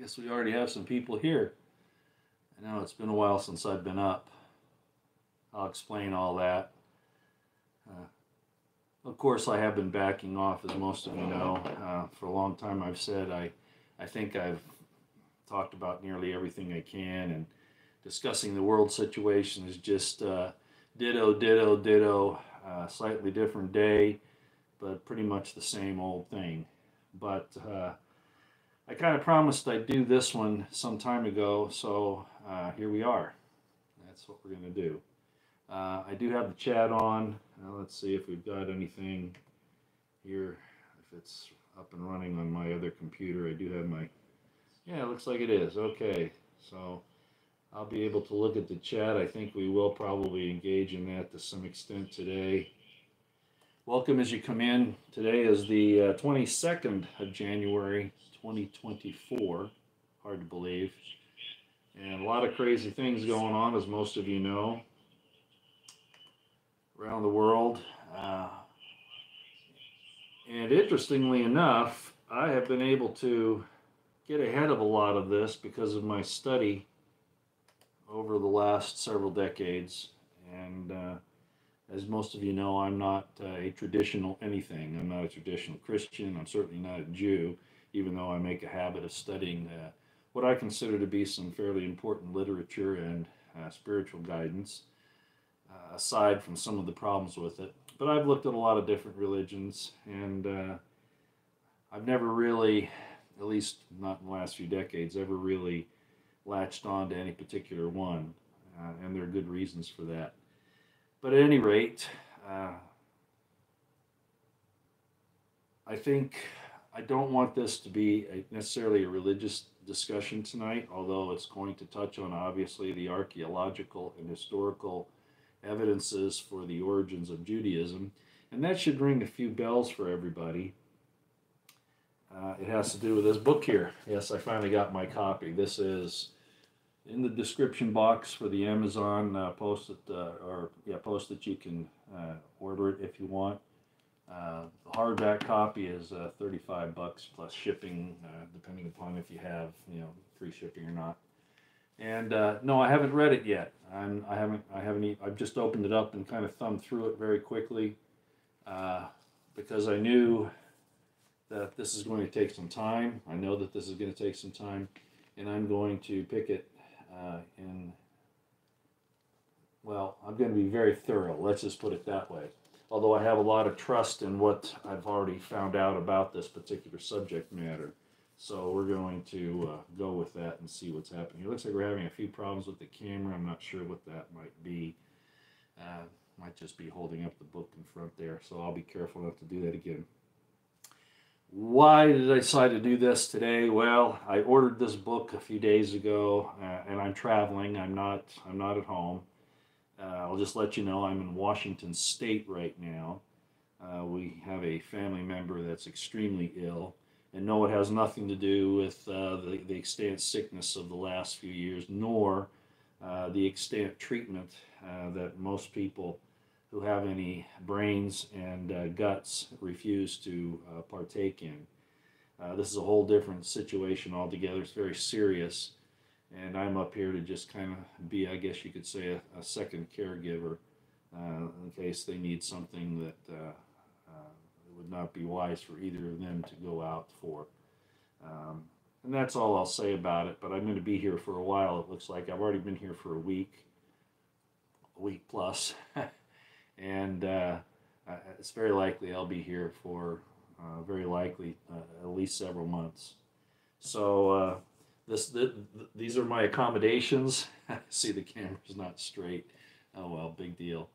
guess we already have some people here. I know it's been a while since I've been up. I'll explain all that. Uh, of course, I have been backing off, as most of you know. Uh, for a long time, I've said I, I think I've talked about nearly everything I can, and discussing the world situation is just uh, ditto, ditto, ditto, uh, slightly different day, but pretty much the same old thing. But uh, I kind of promised I'd do this one some time ago, so uh, here we are. That's what we're going to do. Uh, I do have the chat on. Now let's see if we've got anything here. If it's up and running on my other computer, I do have my. Yeah, it looks like it is. Okay, so I'll be able to look at the chat. I think we will probably engage in that to some extent today. Welcome as you come in. Today is the uh, 22nd of January, 2024. Hard to believe. And a lot of crazy things going on, as most of you know, around the world. Uh, and interestingly enough, I have been able to get ahead of a lot of this because of my study over the last several decades. And uh, as most of you know, I'm not uh, a traditional anything. I'm not a traditional Christian. I'm certainly not a Jew, even though I make a habit of studying uh, what I consider to be some fairly important literature and uh, spiritual guidance, uh, aside from some of the problems with it. But I've looked at a lot of different religions, and uh, I've never really, at least not in the last few decades, ever really latched on to any particular one, uh, and there are good reasons for that. But at any rate, uh, I think I don't want this to be a, necessarily a religious discussion tonight, although it's going to touch on obviously the archaeological and historical evidences for the origins of Judaism, and that should ring a few bells for everybody. Uh, it has to do with this book here. Yes, I finally got my copy. This is in the description box for the Amazon uh, post that, uh, or yeah, post that you can uh, order it if you want. Uh, the hardback copy is uh, 35 bucks plus shipping, uh, depending upon if you have, you know, free shipping or not. And no, I haven't read it yet. I'm, I haven't, I haven't, I've just opened it up and kind of thumbed through it very quickly because I knew that this is going to take some time. I know that this is going to take some time, and I'm going to pick it uh, in, well, I'm going to be very thorough. Let's just put it that way. Although I have a lot of trust in what I've already found out about this particular subject matter. So we're going to uh, go with that and see what's happening. It looks like we're having a few problems with the camera. I'm not sure what that might be. Uh, might just be holding up the book in front there. So I'll be careful not to do that again. Why did I decide to do this today? Well, I ordered this book a few days ago, uh, and I'm traveling. I'm not. I'm not at home. Uh, I'll just let you know I'm in Washington State right now. Uh, we have a family member that's extremely ill, and no, it has nothing to do with uh, the the extent sickness of the last few years, nor uh, the extent treatment uh, that most people who have any brains and uh, guts refuse to uh, partake in. Uh, this is a whole different situation altogether. It's very serious. And I'm up here to just kind of be, I guess you could say, a, a second caregiver uh, in case they need something that uh, uh, would not be wise for either of them to go out for. Um, and that's all I'll say about it. But I'm going to be here for a while. It looks like I've already been here for a week, a week plus. and uh, it's very likely I'll be here for uh, very likely uh, at least several months. So uh, this th these are my accommodations. See the camera's not straight. Oh well, big deal.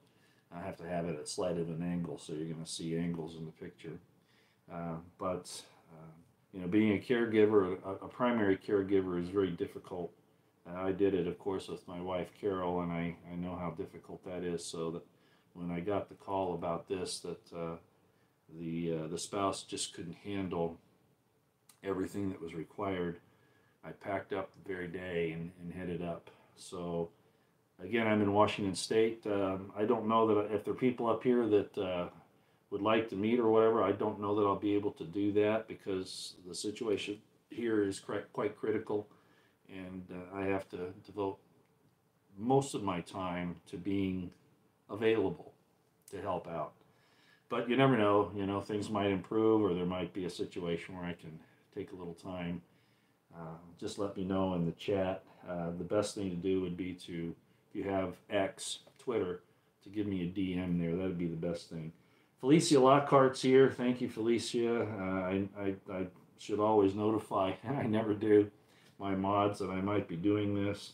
I have to have it at slight of an angle, so you're going to see angles in the picture. Uh, but uh, you know, being a caregiver, a, a primary caregiver, is very difficult. I did it, of course, with my wife Carol, and I, I know how difficult that is. So that when I got the call about this that uh, the uh, the spouse just couldn't handle everything that was required, I packed up the very day and, and headed up. So again, I'm in Washington State. Um, I don't know that if there are people up here that uh, would like to meet or whatever, I don't know that I'll be able to do that because the situation here is quite, quite critical, and uh, I have to devote most of my time to being available to help out. But you never know, you know, things might improve or there might be a situation where I can take a little time. Uh, just let me know in the chat. Uh, the best thing to do would be to, if you have X, Twitter, to give me a DM there. That'd be the best thing. Felicia Lockhart's here. Thank you, Felicia. Uh, I, I, I should always notify, I never do, my mods that I might be doing this.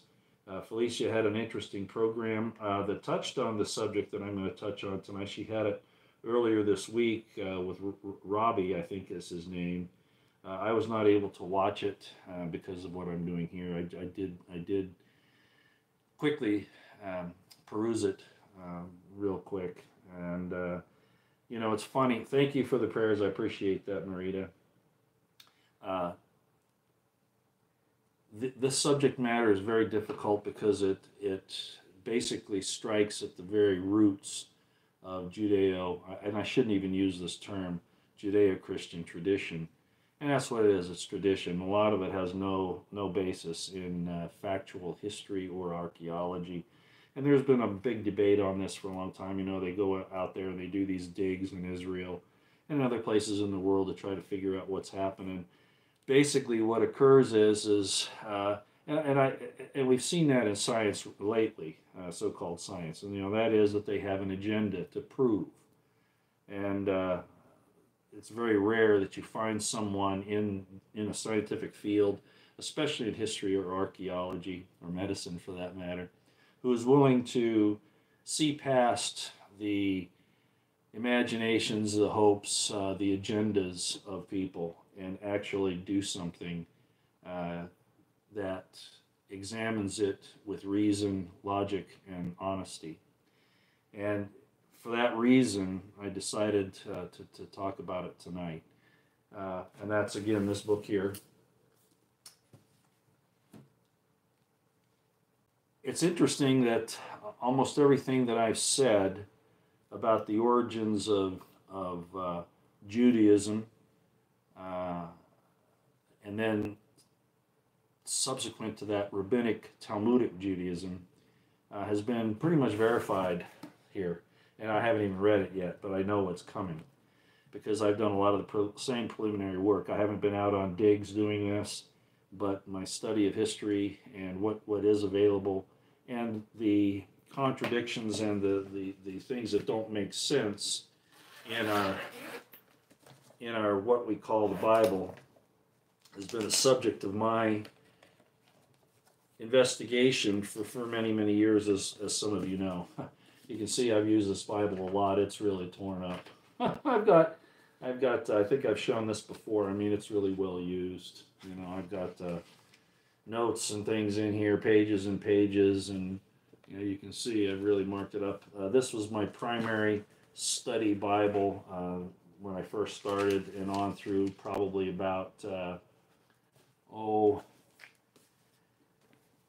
Uh, Felicia had an interesting program uh, that touched on the subject that I'm going to touch on tonight. She had it earlier this week uh, with R- Robbie, I think is his name. Uh, I was not able to watch it uh, because of what I'm doing here. I, I did I did quickly um, peruse it um, real quick, and uh, you know it's funny. Thank you for the prayers. I appreciate that, Marita. Uh, th- this subject matter is very difficult because it it basically strikes at the very roots of Judeo, and I shouldn't even use this term, Judeo-Christian tradition, and that's what it is. It's tradition. A lot of it has no no basis in uh, factual history or archaeology, and there's been a big debate on this for a long time. You know, they go out there and they do these digs in Israel and other places in the world to try to figure out what's happening. Basically, what occurs is is uh, and, and I and we've seen that in science lately, uh, so-called science, and you know that is that they have an agenda to prove, and uh, it's very rare that you find someone in in a scientific field, especially in history or archaeology or medicine for that matter, who is willing to see past the imaginations, the hopes, uh, the agendas of people, and actually do something uh, that examines it with reason, logic, and honesty. And for that reason, I decided uh, to, to talk about it tonight. Uh, and that's again this book here. It's interesting that almost everything that I've said about the origins of, of uh, Judaism uh, and then subsequent to that, rabbinic Talmudic Judaism uh, has been pretty much verified here. And I haven't even read it yet, but I know what's coming because I've done a lot of the same preliminary work. I haven't been out on digs doing this, but my study of history and what, what is available and the contradictions and the, the, the things that don't make sense in our in our what we call the Bible has been a subject of my investigation for, for many, many years, as, as some of you know. You can see I've used this Bible a lot. It's really torn up. I've got, I've got, I think I've shown this before. I mean, it's really well used. You know, I've got uh, notes and things in here, pages and pages, and you know, you can see I've really marked it up. Uh, this was my primary study Bible uh, when I first started, and on through probably about uh, oh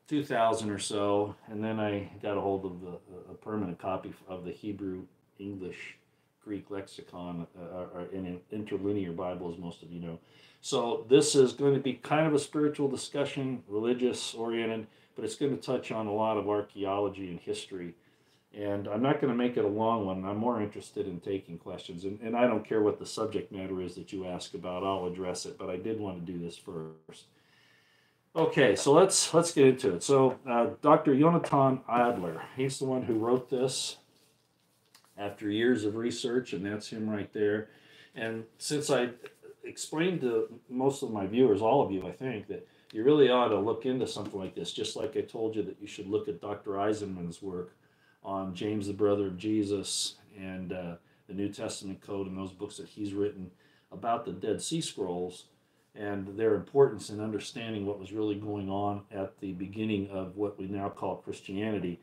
2000 or so, and then I got a hold of the, a permanent copy of the Hebrew, English, Greek lexicon, uh, or an interlinear Bible, as most of you know. So this is going to be kind of a spiritual discussion, religious oriented, but it's going to touch on a lot of archaeology and history. And I'm not going to make it a long one. I'm more interested in taking questions. And, and I don't care what the subject matter is that you ask about, I'll address it. But I did want to do this first. Okay, so let's let's get into it. So uh, Dr. Jonathan Adler, he's the one who wrote this after years of research, and that's him right there. And since I explained to most of my viewers, all of you, I think, that you really ought to look into something like this, just like I told you that you should look at Dr. Eisenman's work on James, the brother of Jesus, and uh, the New Testament Code, and those books that he's written about the Dead Sea Scrolls and their importance in understanding what was really going on at the beginning of what we now call Christianity.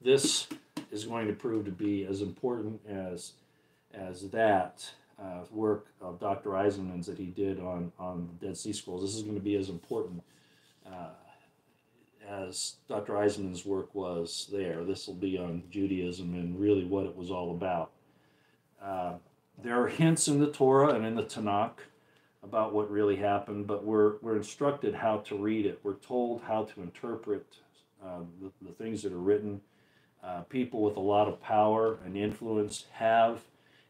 This is going to prove to be as important as as that uh, work of Dr. Eisenman's that he did on on the Dead Sea Scrolls. This is going to be as important uh, as Dr. Eisenman's work was there. This will be on Judaism and really what it was all about. Uh, there are hints in the Torah and in the Tanakh about what really happened, but we're, we're instructed how to read it. We're told how to interpret uh, the, the things that are written. Uh, people with a lot of power and influence have,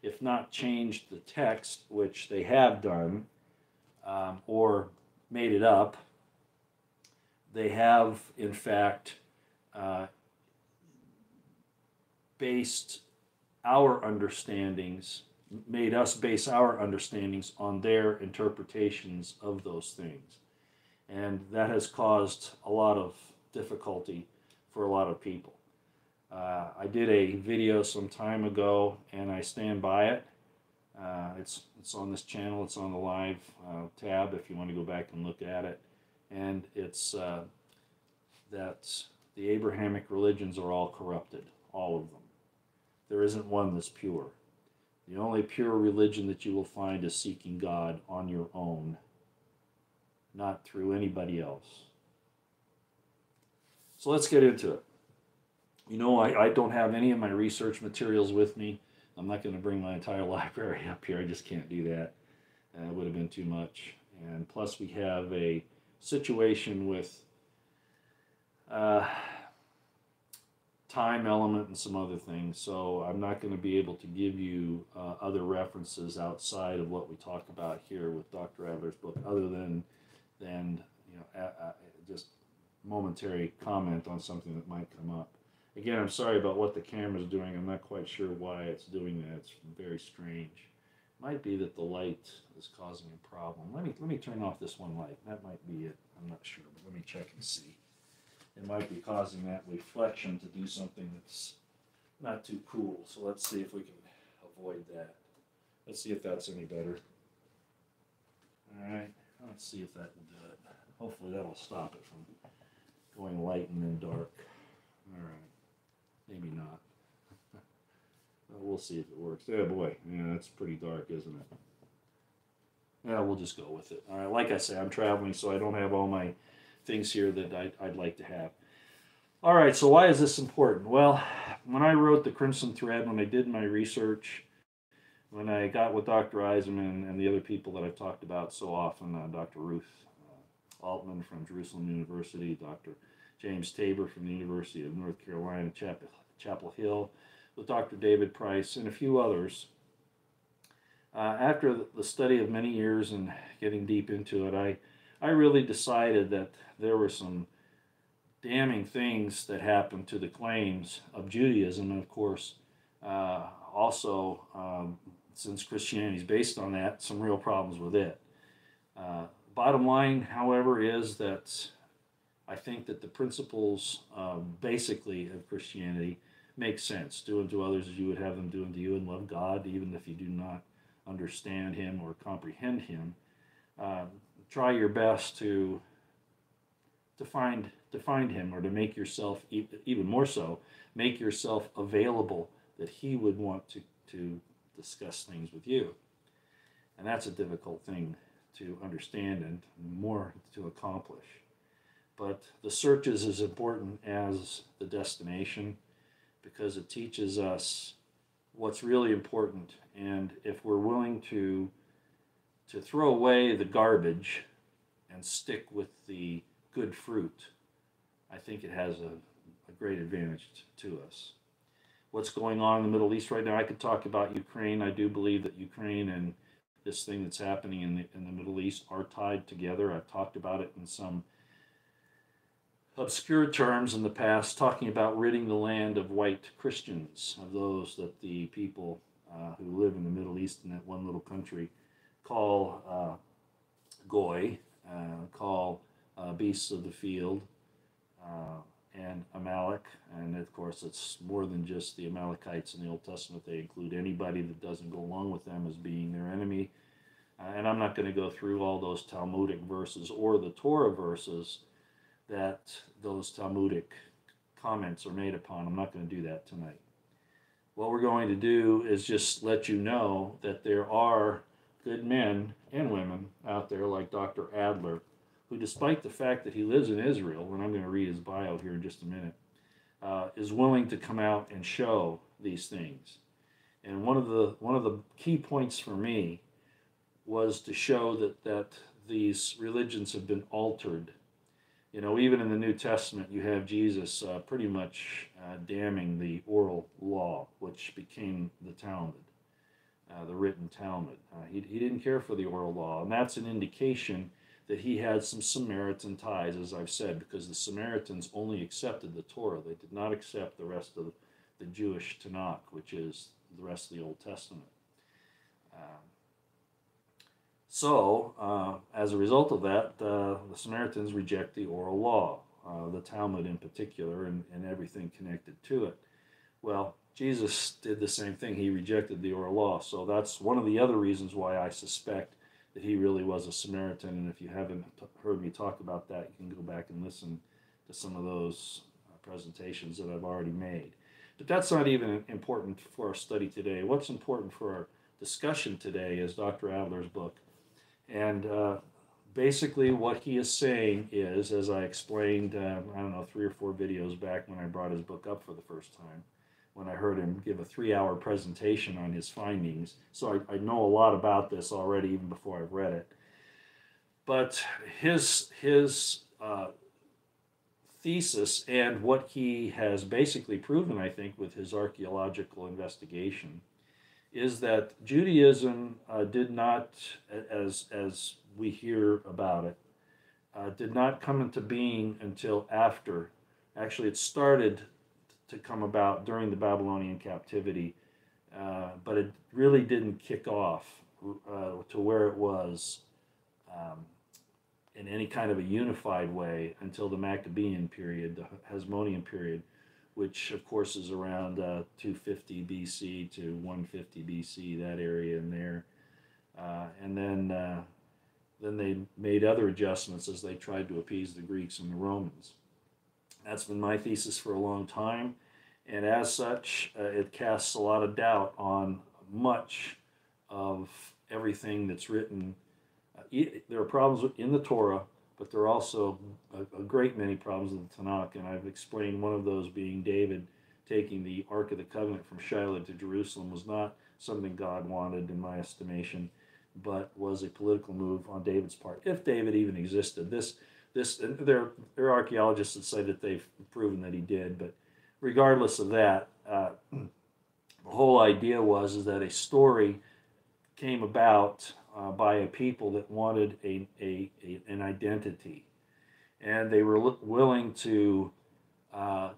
if not changed the text, which they have done, um, or made it up, they have, in fact, uh, based our understandings, made us base our understandings on their interpretations of those things. And that has caused a lot of difficulty for a lot of people. Uh, I did a video some time ago and I stand by it. Uh, it's, it's on this channel, it's on the live uh, tab if you want to go back and look at it. And it's uh, that the Abrahamic religions are all corrupted, all of them. There isn't one that's pure. The only pure religion that you will find is seeking God on your own, not through anybody else. So let's get into it. You know, I, I don't have any of my research materials with me. I'm not going to bring my entire library up here. I just can't do that. Uh, it would have been too much. And plus, we have a situation with uh, time element and some other things. So I'm not going to be able to give you uh, other references outside of what we talk about here with Dr. Adler's book, other than than you know a, a, just momentary comment on something that might come up. Again, I'm sorry about what the camera's doing. I'm not quite sure why it's doing that. It's very strange. Might be that the light is causing a problem. Let me let me turn off this one light. That might be it. I'm not sure, but let me check and see it might be causing that reflection to do something that's not too cool. So let's see if we can avoid that. Let's see if that's any better. All right, let's see if that will do it. Hopefully that'll stop it from going light and then dark. All right, maybe not. Well, see if it works. Oh boy, yeah, that's pretty dark, isn't it? Yeah, we'll just go with it. All right, like I say, I'm traveling, so I don't have all my things here that I'd, I'd like to have. All right, so why is this important? Well, when I wrote the Crimson Thread, when I did my research, when I got with Dr. Eisenman and the other people that I've talked about so often, uh, Dr. Ruth uh, Altman from Jerusalem University, Dr. James Tabor from the University of North Carolina, Chapel, Chapel Hill, with Dr. David Price, and a few others. Uh, after the study of many years and getting deep into it, I, I really decided that there were some damning things that happened to the claims of Judaism, and of course, uh, also um, since Christianity is based on that, some real problems with it. Uh, bottom line, however, is that I think that the principles um, basically of Christianity make sense. Do unto others as you would have them do unto you, and love God, even if you do not understand Him or comprehend Him. Um, try your best to to find to find him or to make yourself even more so make yourself available that he would want to to discuss things with you and that's a difficult thing to understand and more to accomplish but the search is as important as the destination because it teaches us what's really important and if we're willing to to throw away the garbage and stick with the good fruit, I think it has a, a great advantage to us. What's going on in the Middle East right now? I could talk about Ukraine. I do believe that Ukraine and this thing that's happening in the, in the Middle East are tied together. I've talked about it in some obscure terms in the past, talking about ridding the land of white Christians, of those that the people uh, who live in the Middle East in that one little country call uh, goy, uh, call uh, beasts of the field, uh, and Amalek. And of course, it's more than just the Amalekites in the Old Testament. They include anybody that doesn't go along with them as being their enemy. Uh, and I'm not going to go through all those Talmudic verses or the Torah verses that those Talmudic comments are made upon. I'm not going to do that tonight. What we're going to do is just let you know that there are good men and women out there like Dr. Adler, who, despite the fact that he lives in Israel, and I'm going to read his bio here in just a minute, uh, is willing to come out and show these things. And one of the one of the key points for me was to show that, that these religions have been altered. You know, even in the New Testament, you have Jesus uh, pretty much uh, damning the oral law, which became the Talmud, uh, the written Talmud. Uh, he, he didn't care for the oral law, and that's an indication that he had some Samaritan ties, as I've said, because the Samaritans only accepted the Torah. They did not accept the rest of the Jewish Tanakh, which is the rest of the Old Testament. Um, so, uh, as a result of that, uh, the Samaritans reject the oral law, uh, the Talmud in particular, and, and everything connected to it. Well, Jesus did the same thing. He rejected the oral law. So, that's one of the other reasons why I suspect that he really was a Samaritan. And if you haven't heard me talk about that, you can go back and listen to some of those uh, presentations that I've already made. But that's not even important for our study today. What's important for our discussion today is Dr. Adler's book. And uh, basically, what he is saying is, as I explained, uh, I don't know, three or four videos back when I brought his book up for the first time, when I heard him give a three hour presentation on his findings. So I, I know a lot about this already, even before I've read it. But his, his uh, thesis and what he has basically proven, I think, with his archaeological investigation is that Judaism uh, did not, as, as we hear about it, uh, did not come into being until after. Actually, it started to come about during the Babylonian captivity, uh, but it really didn't kick off uh, to where it was um, in any kind of a unified way until the Maccabean period, the Hasmonean period, which of course is around uh, 250 BC to 150 BC, that area in there. Uh, and then, uh, then they made other adjustments as they tried to appease the Greeks and the Romans. That's been my thesis for a long time, and as such, uh, it casts a lot of doubt on much of everything that's written. Uh, there are problems in the Torah, but there are also a, a, great many problems in the Tanakh, and I've explained one of those being David taking the Ark of the Covenant from Shiloh to Jerusalem was not something God wanted, in my estimation, but was a political move on David's part, if David even existed. This, this, there, there are archaeologists that say that they've proven that he did, but regardless of that, uh, the whole idea was is that a story came about uh, by a people that wanted a, a, a, an identity. And they were willing to uh,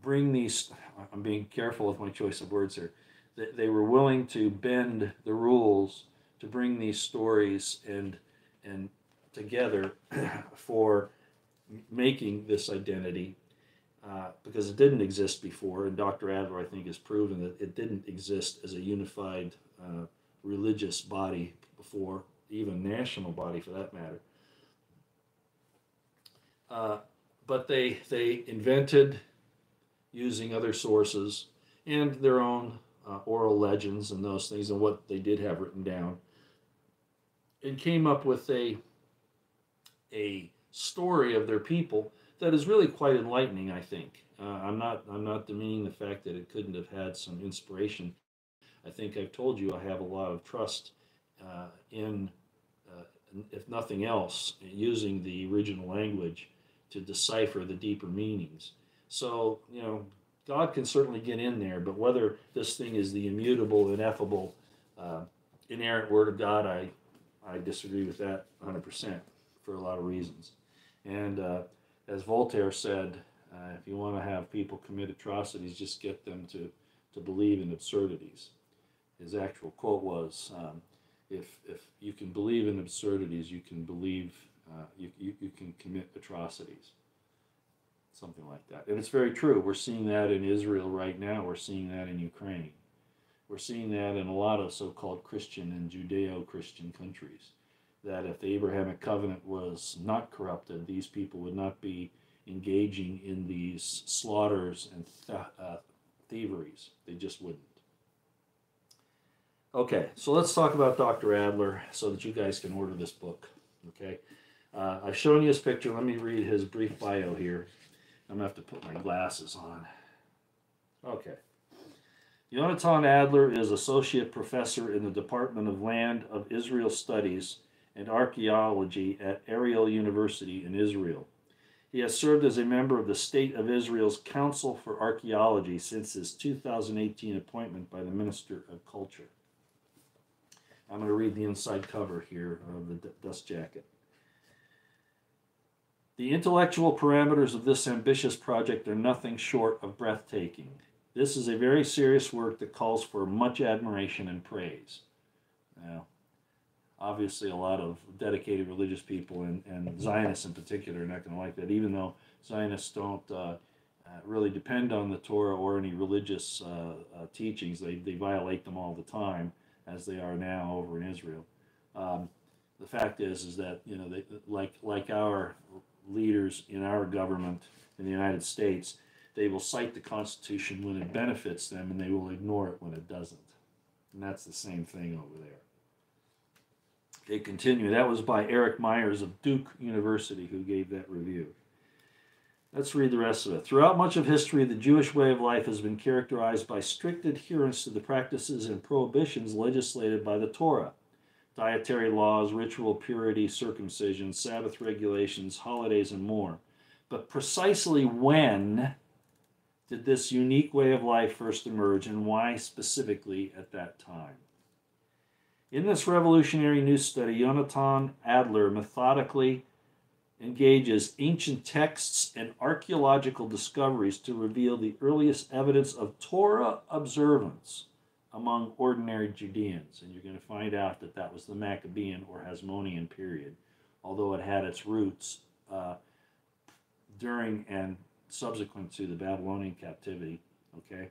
bring these, I'm being careful with my choice of words here, they, they were willing to bend the rules to bring these stories and, and together for making this identity uh, because it didn't exist before, and Dr. Adler, I think, has proven that it didn't exist as a unified uh, religious body before, even national body for that matter. Uh, but they they invented using other sources and their own uh, oral legends and those things and what they did have written down, and came up with a a story of their people that is really quite enlightening. I think uh, I'm not I'm not demeaning the fact that it couldn't have had some inspiration I think I've told you I have a lot of trust uh, in, uh, if nothing else, using the original language to decipher the deeper meanings. So, you know, God can certainly get in there, but whether this thing is the immutable, ineffable, uh, inerrant Word of God, I, I disagree with that 100% for a lot of reasons. And uh, as Voltaire said, uh, if you want to have people commit atrocities, just get them to, to believe in absurdities his actual quote was, um, if, if you can believe in absurdities, you can believe, uh, you, you, you can commit atrocities. Something like that. And it's very true. We're seeing that in Israel right now. We're seeing that in Ukraine. We're seeing that in a lot of so called Christian and Judeo Christian countries. That if the Abrahamic covenant was not corrupted, these people would not be engaging in these slaughters and th- uh, thieveries. They just wouldn't. Okay, so let's talk about Dr. Adler so that you guys can order this book. Okay, uh, I've shown you his picture. Let me read his brief bio here. I'm gonna have to put my glasses on. Okay, Yonatan Adler is associate professor in the Department of Land of Israel Studies and Archaeology at Ariel University in Israel. He has served as a member of the State of Israel's Council for Archaeology since his 2018 appointment by the Minister of Culture. I'm going to read the inside cover here of the dust jacket. The intellectual parameters of this ambitious project are nothing short of breathtaking. This is a very serious work that calls for much admiration and praise. Now, obviously, a lot of dedicated religious people and, and Zionists in particular are not going to like that, even though Zionists don't uh, uh, really depend on the Torah or any religious uh, uh teachings. They, they violate them all the time, as they are now over in Israel. Um, the fact is, is that you know, they, like like our leaders in our government in the United States, they will cite the Constitution when it benefits them and they will ignore it when it doesn't. And that's the same thing over there. They continue. That was by Eric Meyers of Duke University who gave that review. Let's read the rest of it. Throughout much of history, the Jewish way of life has been characterized by strict adherence to the practices and prohibitions legislated by the Torah dietary laws, ritual purity, circumcision, Sabbath regulations, holidays, and more. But precisely when did this unique way of life first emerge, and why specifically at that time? In this revolutionary new study, Yonatan Adler methodically engages ancient texts and archaeological discoveries to reveal the earliest evidence of Torah observance among ordinary Judeans. And you're going to find out that that was the Maccabean or Hasmonean period, although it had its roots uh, during and subsequent to the Babylonian captivity. Okay.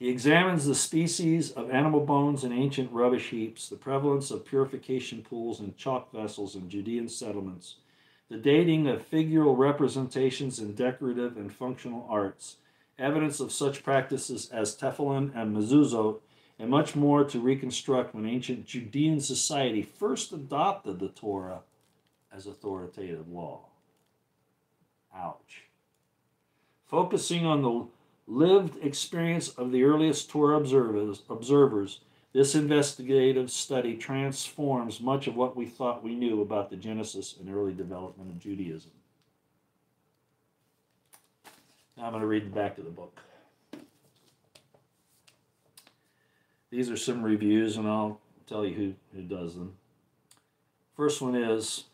He examines the species of animal bones in ancient rubbish heaps, the prevalence of purification pools and chalk vessels in Judean settlements, the dating of figural representations in decorative and functional arts, evidence of such practices as tefillin and mezuzot, and much more to reconstruct when ancient Judean society first adopted the Torah as authoritative law. Ouch. Focusing on the lived experience of the earliest Torah observers, observers, this investigative study transforms much of what we thought we knew about the genesis and early development of Judaism. Now I'm going to read the back of the book. These are some reviews, and I'll tell you who, who does them. First one is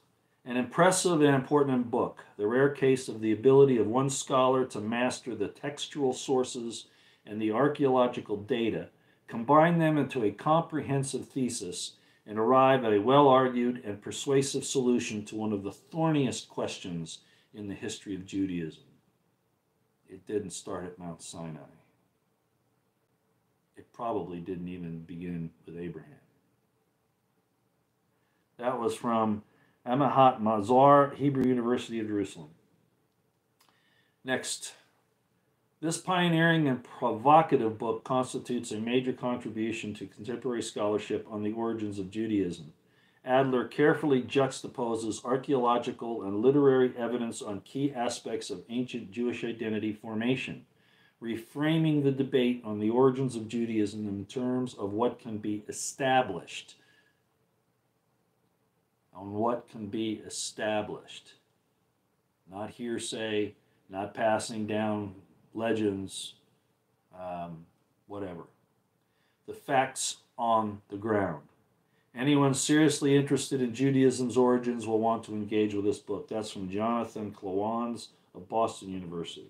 an impressive and important book, the rare case of the ability of one scholar to master the textual sources and the archaeological data, combine them into a comprehensive thesis, and arrive at a well argued and persuasive solution to one of the thorniest questions in the history of Judaism it didn't start at Mount Sinai. It probably didn't even begin with Abraham. That was from Amihai Mazar, Hebrew University of Jerusalem. Next, this pioneering and provocative book constitutes a major contribution to contemporary scholarship on the origins of Judaism. Adler carefully juxtaposes archaeological and literary evidence on key aspects of ancient Jewish identity formation, reframing the debate on the origins of Judaism in terms of what can be established. On what can be established. Not hearsay, not passing down legends, um, whatever. The facts on the ground. Anyone seriously interested in Judaism's origins will want to engage with this book. That's from Jonathan Klawans of Boston University.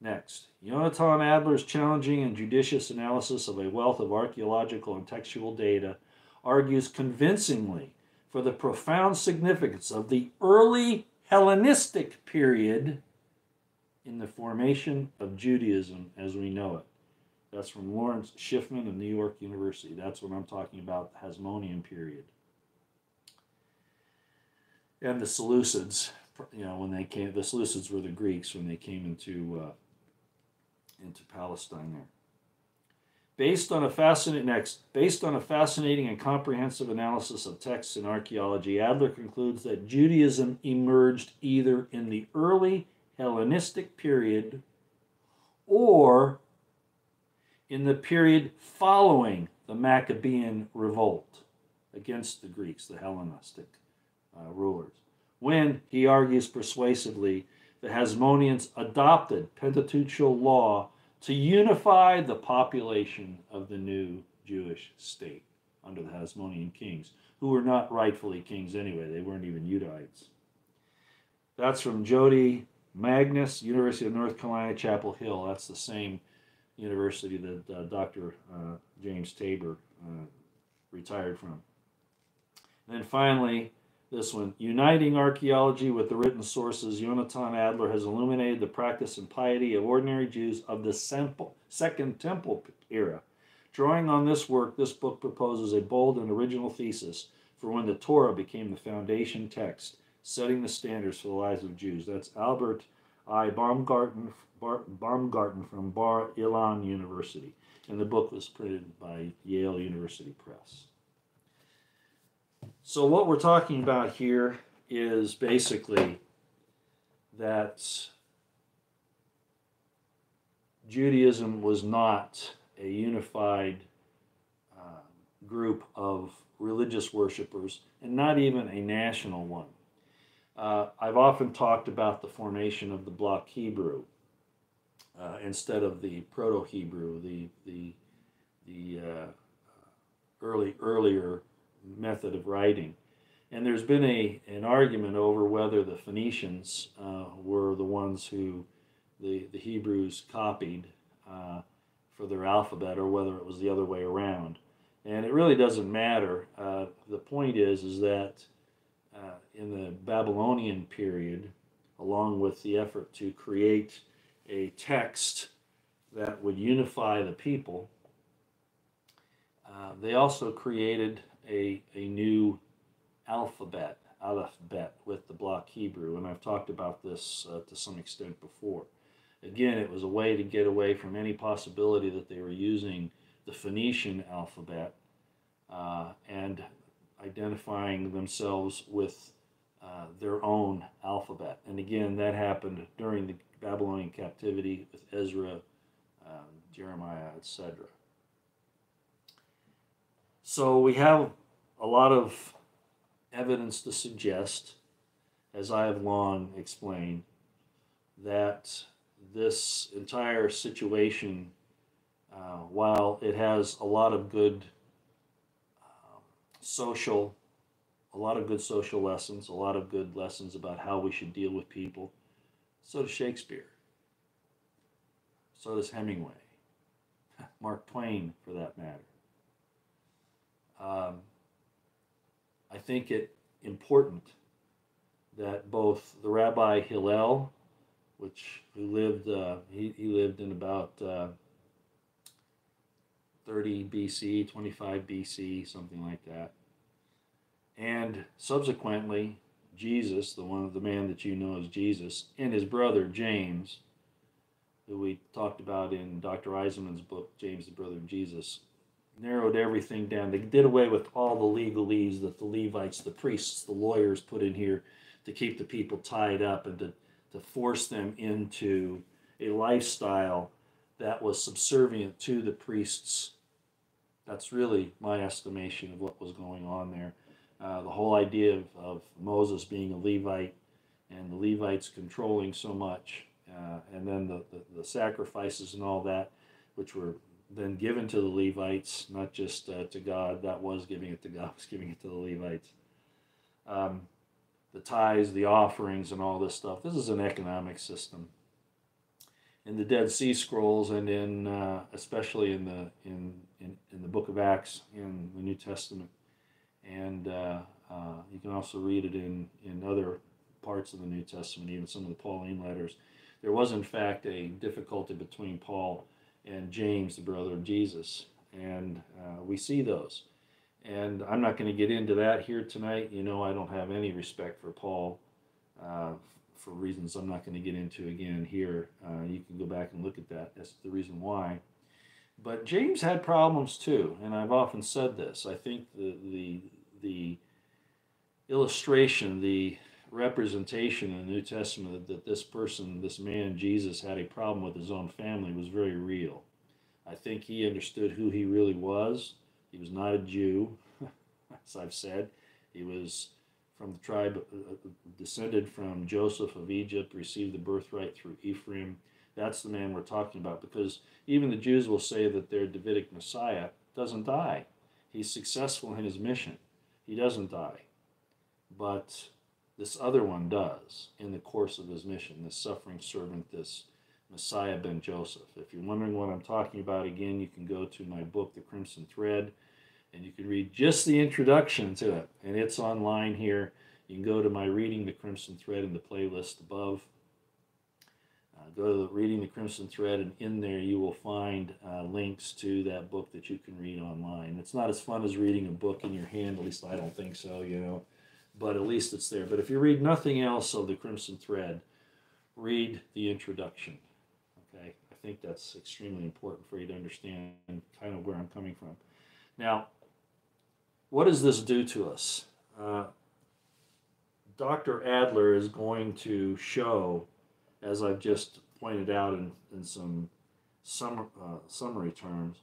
Next, Yonatan Adler's challenging and judicious analysis of a wealth of archaeological and textual data argues convincingly for the profound significance of the early Hellenistic period in the formation of Judaism as we know it. That's from Lawrence Schiffman of New York University. That's what I'm talking about, the Hasmonean period. And the Seleucids, you know, when they came, the Seleucids were the Greeks when they came into uh, into Palestine there. Based on a fascinating next, based on a fascinating and comprehensive analysis of texts in archaeology, Adler concludes that Judaism emerged either in the early Hellenistic period or in the period following the Maccabean revolt against the Greeks, the Hellenistic uh, rulers, when he argues persuasively the Hasmoneans adopted Pentateuchal law to unify the population of the new Jewish state under the Hasmonean kings, who were not rightfully kings anyway. They weren't even Judahites. That's from Jodi Magness, University of North Carolina, Chapel Hill. That's the same university that uh, Dr. Uh, James Tabor uh, retired from. And then finally, this one uniting archaeology with the written sources, Yonatan Adler has illuminated the practice and piety of ordinary Jews of the Second Temple era. Drawing on this work, this book proposes a bold and original thesis for when the Torah became the foundation text, setting the standards for the lives of Jews. That's Albert I. Baumgarten, Baumgarten from Bar Ilan University. And the book was printed by Yale University Press. So, what we're talking about here is basically that Judaism was not a unified uh, group of religious worshippers, and not even a national one. Uh, I've often talked about the formation of the block Hebrew uh, instead of the Proto Hebrew, the the the uh, early earlier method of writing. And there's been a an argument over whether the Phoenicians uh, were the ones who the the Hebrews copied uh, for their alphabet, or whether it was the other way around. And it really doesn't matter. Uh, the point is is that uh, in the Babylonian period, along with the effort to create a text that would unify the people, uh, they also created a, a new alphabet, alphabet with the block Hebrew, and I've talked about this uh, to some extent before. Again, it was a way to get away from any possibility that they were using the Phoenician alphabet uh, and identifying themselves with uh, their own alphabet. And again, that happened during the Babylonian captivity with Ezra, um, Jeremiah, etc. So we have a lot of evidence to suggest, as I have long explained, that this entire situation, uh, while it has a lot of good um, social, a lot of good social lessons, a lot of good lessons about how we should deal with people, so does Shakespeare. So does Hemingway. Mark Twain, for that matter. Um, I think it important that both the Rabbi Hillel which who lived uh, he, he lived in about uh, 30 BC, 25 BC, something like that. And subsequently, Jesus, the one of the man that you know as Jesus, and his brother James, who we talked about in Dr. Eisenman's book, James the Brother of Jesus, narrowed everything down. They did away with all the legalese that the Levites, the priests, the lawyers put in here to keep the people tied up and to to force them into a lifestyle that was subservient to the priests. That's really my estimation of what was going on there. Uh, the whole idea of, of Moses being a Levite and the Levites controlling so much, uh, and then the, the, the, sacrifices and all that, which were then given to the Levites, not just uh, to God, that was giving it to God, was giving it to the Levites. Um, the tithes, the offerings, and all this stuff. This is an economic system. In the Dead Sea Scrolls, and in uh, especially in the in, in in the Book of Acts in the New Testament, and uh, uh, you can also read it in in other parts of the New Testament, even some of the Pauline letters. There was, in fact, a difficulty between Paul and James, the brother of Jesus, and uh, we see those. And I'm not going to get into that here tonight. You know, I don't have any respect for Paul uh, for reasons I'm not going to get into again here. Uh, you can go back and look at that. That's the reason why. But James had problems too, and I've often said this. I think the the the illustration, the representation in the New Testament that this person, this man Jesus, had a problem with his own family was very real. I think he understood who he really was. He was not a Jew, as I've said. He was from the tribe, uh, uh, descended from Joseph of Egypt, received the birthright through Ephraim. That's the man we're talking about because even the Jews will say that their Davidic Messiah doesn't die. He's successful in his mission. He doesn't die. But this other one does in the course of his mission, this suffering servant, this Messiah ben Joseph. If you're wondering what I'm talking about, again, you can go to my book, The Crimson Thread, and you can read just the introduction to it. And it's online here. You can go to my Reading the Crimson Thread in the playlist above. Uh, go to the Reading the Crimson Thread, and in there you will find uh, links to that book that you can read online. It's not as fun as reading a book in your hand, at least I don't think so, you know but at least it's there. But if you read nothing else of the Crimson Thread, read the introduction. Okay, I think that's extremely important for you to understand kind of where I'm coming from. Now, what does this do to us? Uh, Dr. Adler is going to show, as I've just pointed out in, in some sum, uh, summary terms,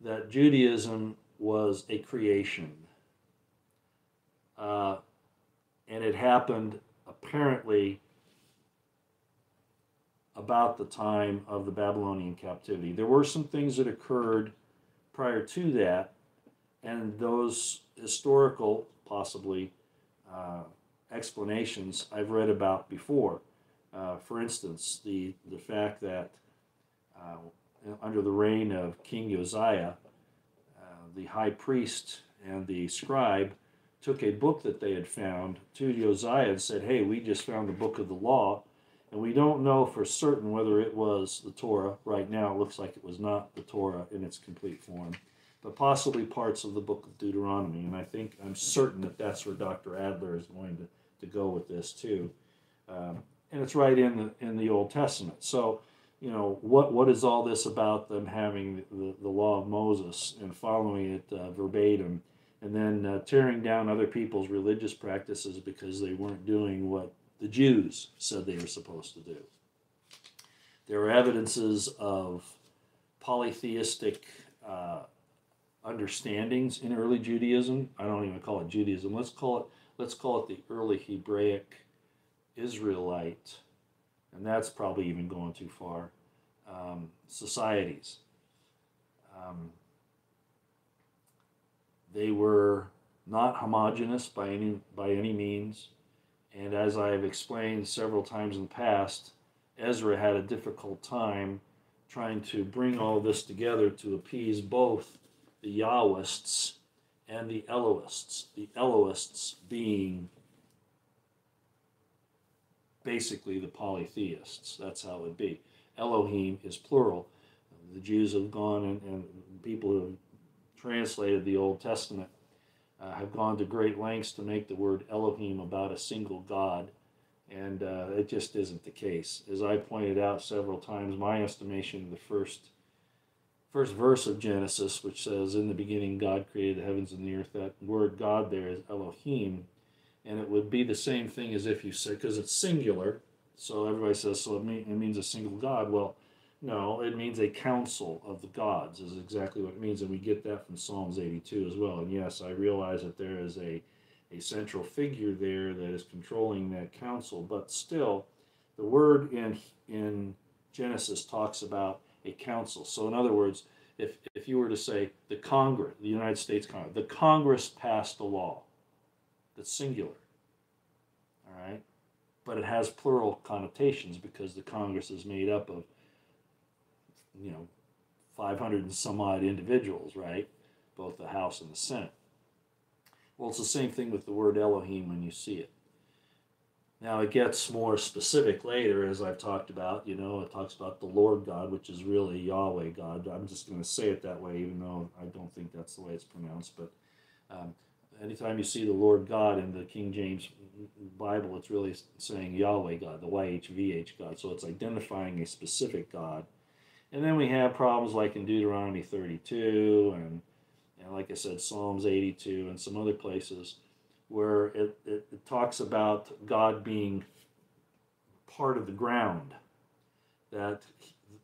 that Judaism was a creation. Uh, and it happened apparently about the time of the Babylonian captivity. There were some things that occurred prior to that, and those historical, possibly, uh, explanations I've read about before. Uh, for instance, the, the fact that uh, under the reign of King Josiah, uh, the high priest and the scribe took a book that they had found to Josiah and said, Hey, we just found the book of the law, and we don't know for certain whether it was the Torah. Right now, it looks like it was not the Torah in its complete form, but possibly parts of the book of Deuteronomy. And I think, I'm certain that that's where Dr. Adler is going to, to go with this too. Um, and it's right in the, in the Old Testament. So, you know, what, what is all this about them having the, the, law of Moses and following it uh, verbatim? And then uh, tearing down other people's religious practices because they weren't doing what the Jews said they were supposed to do. There are evidences of polytheistic uh, understandings in early Judaism. I don't even call it Judaism. Let's call it let's call it the early Hebraic Israelite, and that's probably even going too far. Um, societies. Um, they were not homogenous by any, by any means. And as I have explained several times in the past, Ezra had a difficult time trying to bring all this together to appease both the Yahwists and the Elohists. The Elohists being basically the polytheists. That's how it would be. Elohim is plural. The Jews have gone and, and people have translated the Old Testament uh, have gone to great lengths to make the word Elohim about a single God, and uh, it just isn't the case. As I pointed out several times, my estimation of the first first verse of Genesis, which says, "In the beginning, God created the heavens and the earth." That word God there is Elohim, and it would be the same thing as if you said, because it's singular. So everybody says, so it, mean, it means a single God. Well, no, it means a council of the gods, is exactly what it means. And we get that from Psalms 82 as well. And yes, I realize that there is a, a central figure there that is controlling that council, but still, the word in, in Genesis talks about a council. So, in other words, if, if you were to say the Congress, the United States Congress, the Congress passed a law that's singular, all right? But it has plural connotations because the Congress is made up of you know, 500 and some odd individuals, right? Both the House and the Senate. Well, it's the same thing with the word Elohim when you see it. Now, it gets more specific later, as I've talked about. You know, it talks about the Lord God, which is really Yahweh God. I'm just going to say it that way, even though I don't think that's the way it's pronounced. But um, anytime you see the Lord God in the King James Bible, it's really saying Yahweh God, the YHVH God. So it's identifying a specific God and then we have problems like in Deuteronomy 32 and, and like I said, Psalms 82 and some other places where it, it, it talks about God being part of the ground, that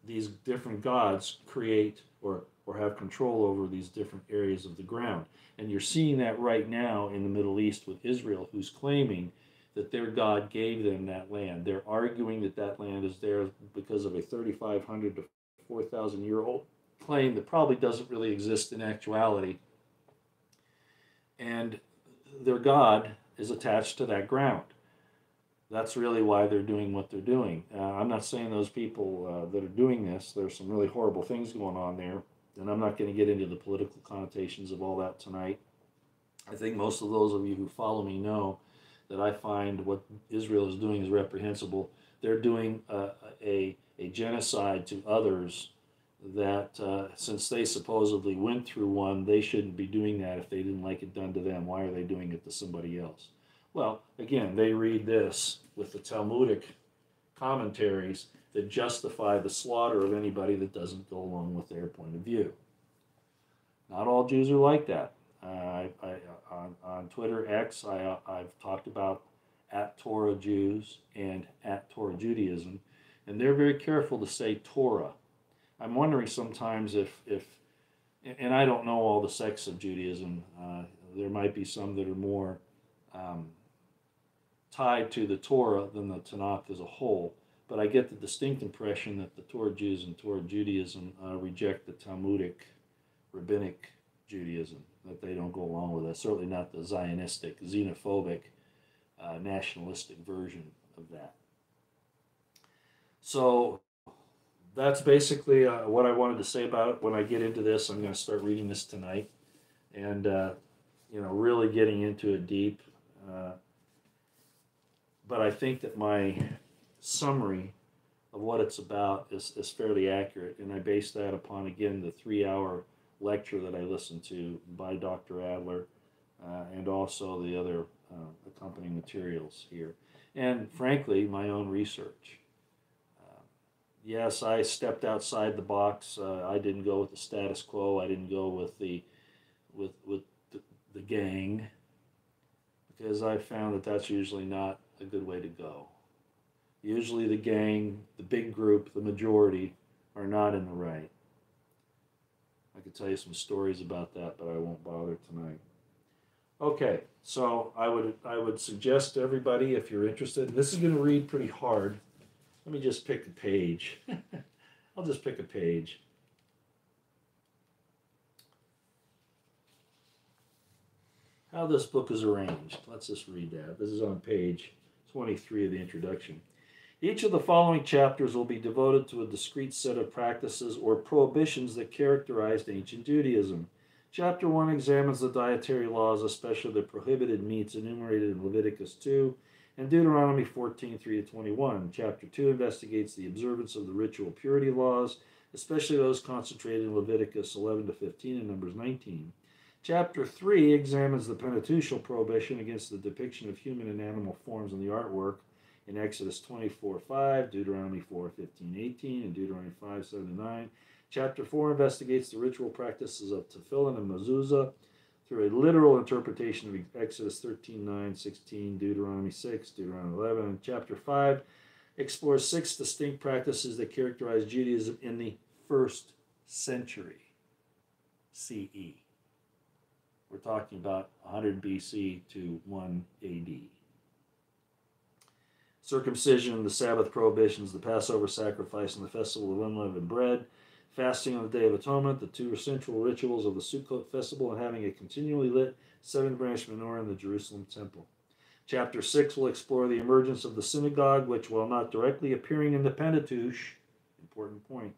these different gods create or or have control over these different areas of the ground. And you're seeing that right now in the Middle East with Israel, who's claiming that their God gave them that land. They're arguing that that land is theirs because of a 3,500 to 4,000 year old claim that probably doesn't really exist in actuality. And their God is attached to that ground. That's really why they're doing what they're doing. Uh, I'm not saying those people uh, that are doing this, there's some really horrible things going on there, and I'm not going to get into the political connotations of all that tonight. I think most of those of you who follow me know that I find what Israel is doing is reprehensible. They're doing uh, a, a genocide to others that uh, since they supposedly went through one, they shouldn't be doing that if they didn't like it done to them. Why are they doing it to somebody else? Well, again, they read this with the Talmudic commentaries that justify the slaughter of anybody that doesn't go along with their point of view. Not all Jews are like that. Uh, I, I, on, on Twitter X, I, I've talked about at Torah Jews and at Torah Judaism, and they're very careful to say Torah. I'm wondering sometimes if, if and I don't know all the sects of Judaism. Uh, there might be some that are more um, tied to the Torah than the Tanakh as a whole. But I get the distinct impression that the Torah Jews and Torah Judaism uh, reject the Talmudic, rabbinic Judaism, that they don't go along with that. Certainly not the Zionistic, xenophobic, uh, nationalistic version of that. So that's basically uh, what I wanted to say about it. When I get into this, I'm going to start reading this tonight and, uh, you know, really getting into it deep. Uh, but I think that my summary of what it's about is, is fairly accurate, and I base that upon, again, the three hour lecture that I listened to by Dr. Adler uh, and also the other uh, accompanying materials here. And frankly, my own research. Yes, I stepped outside the box. Uh, I didn't go with the status quo. I didn't go with the with with the, the gang because I found that that's usually not a good way to go. Usually, the gang, the big group, the majority are not in the right. I could tell you some stories about that, but I won't bother tonight. Okay, so I would I would suggest to everybody if you're interested. This is going to read pretty hard. Let me just pick a page. I'll just pick a page. How this book is arranged. Let's just read that. This is on page 23 of the introduction. Each of the following chapters will be devoted to a discrete set of practices or prohibitions that characterized ancient Judaism. Chapter 1 examines the dietary laws, especially the prohibited meats enumerated in Leviticus 2 and Deuteronomy 14 3 to 21. Chapter 2 investigates the observance of the ritual purity laws, especially those concentrated in Leviticus 11 to 15 and Numbers 19. Chapter 3 examines the Pentateuchal prohibition against the depiction of human and animal forms in the artwork in Exodus 24 5, Deuteronomy 4 15 18, and Deuteronomy 5 7 9. Chapter 4 investigates the ritual practices of tefillin and mezuzah through a literal interpretation of Exodus 13 9, 16, Deuteronomy 6, Deuteronomy 11. And chapter 5 explores six distinct practices that characterize Judaism in the first century CE. We're talking about 100 BC to 1 AD. Circumcision, the Sabbath prohibitions, the Passover sacrifice, and the festival of unleavened bread, fasting on the Day of Atonement, the two central rituals of the Sukkot festival, and having a continually lit seven branch menorah in the Jerusalem temple. Chapter 6 will explore the emergence of the synagogue, which, while not directly appearing in the Pentateuch, important point,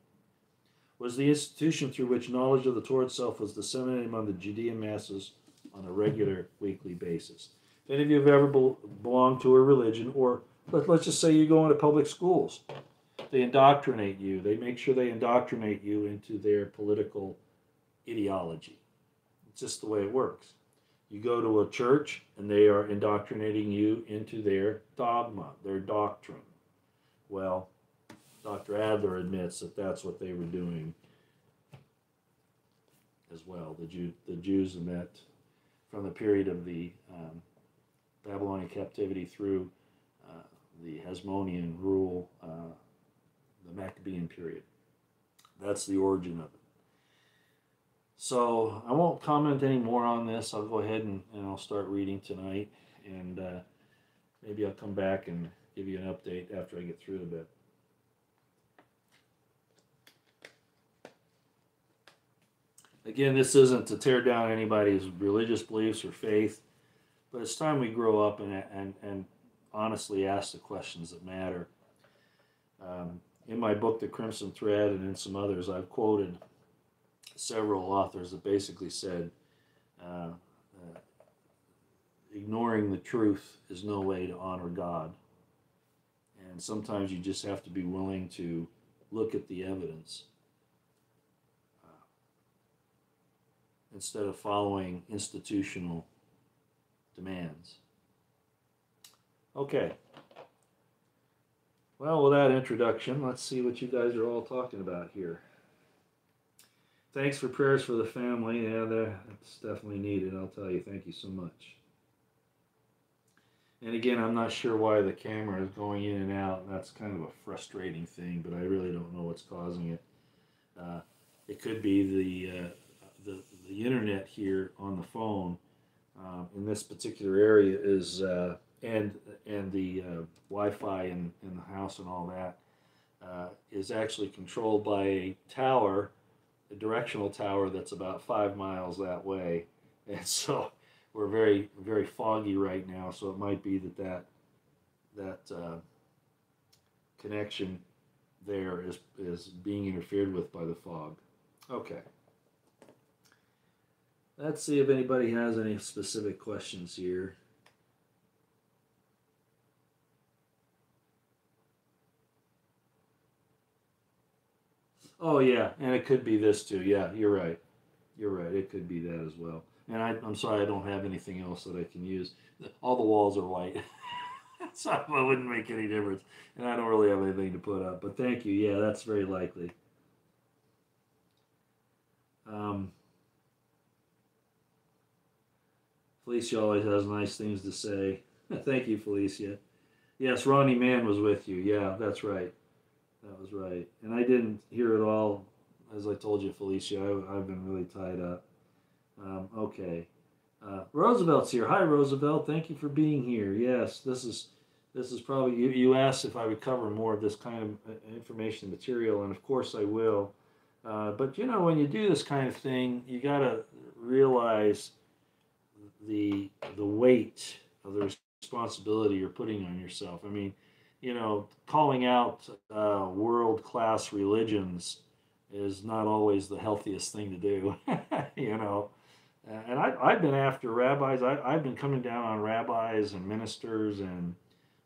was the institution through which knowledge of the Torah itself was disseminated among the Judean masses on a regular weekly basis. If any of you have ever be- belonged to a religion, or let, let's just say you go into public schools, they indoctrinate you. They make sure they indoctrinate you into their political ideology. It's just the way it works. You go to a church and they are indoctrinating you into their dogma, their doctrine. Well, Dr. Adler admits that that's what they were doing as well. The, Jew, the Jews admit from the period of the um, Babylonian captivity through uh, the Hasmonean rule, uh, the Maccabean period. That's the origin of it. So I won't comment any more on this. I'll go ahead and, and I'll start reading tonight, and uh, maybe I'll come back and give you an update after I get through a bit. Again, this isn't to tear down anybody's religious beliefs or faith, but it's time we grow up and, and, and honestly ask the questions that matter. Um, in my book, The Crimson Thread, and in some others, I've quoted several authors that basically said uh, uh, ignoring the truth is no way to honor God. And sometimes you just have to be willing to look at the evidence uh, instead of following institutional demands. Okay. Well, with that introduction, let's see what you guys are all talking about here. Thanks for prayers for the family. Yeah, that's definitely needed. I'll tell you. Thank you so much. And again, I'm not sure why the camera is going in and out. That's kind of a frustrating thing, but I really don't know what's causing it. Uh, it could be the, uh, the the internet here on the phone uh, in this particular area is uh, and and the uh, Wi-Fi in, in the house and all that uh, is actually controlled by a tower a directional tower that's about five miles that way. And so we're very, very foggy right now. So it might be that that, that uh, connection there is, is being interfered with by the fog. Okay. Let's see if anybody has any specific questions here. Oh yeah, and it could be this too. Yeah, you're right. You're right. It could be that as well. And I, I'm sorry, I don't have anything else that I can use. All the walls are white, so it wouldn't make any difference. And I don't really have anything to put up. But thank you. Yeah, that's very likely. Um, Felicia always has nice things to say. thank you, Felicia. Yes, Ronnie Mann was with you. Yeah, that's right. That was right. And I didn't hear it all, as I told you, Felicia. I, have been really tied up. Um, okay. Uh, Roosevelt's here. Hi, Roosevelt. Thank you for being here. Yes, this is this is probably you. You asked if I would cover more of this kind of uh, information material, and of course I will. Uh, but you know, when you do this kind of thing, you got to realize the the weight of the responsibility you're putting on yourself. I mean, you know, calling out uh, world class religions is not always the healthiest thing to do, you know. And I, I've been after rabbis. I, I've been coming down on rabbis and ministers and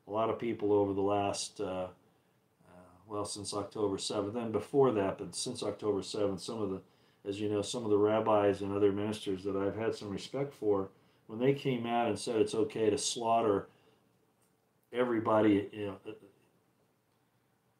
a lot of people over the last, uh, uh, well, since October 7th, and before that, but since October 7th, some of the, as you know, some of the rabbis and other ministers that I've had some respect for, when they came out and said it's okay to slaughter everybody you know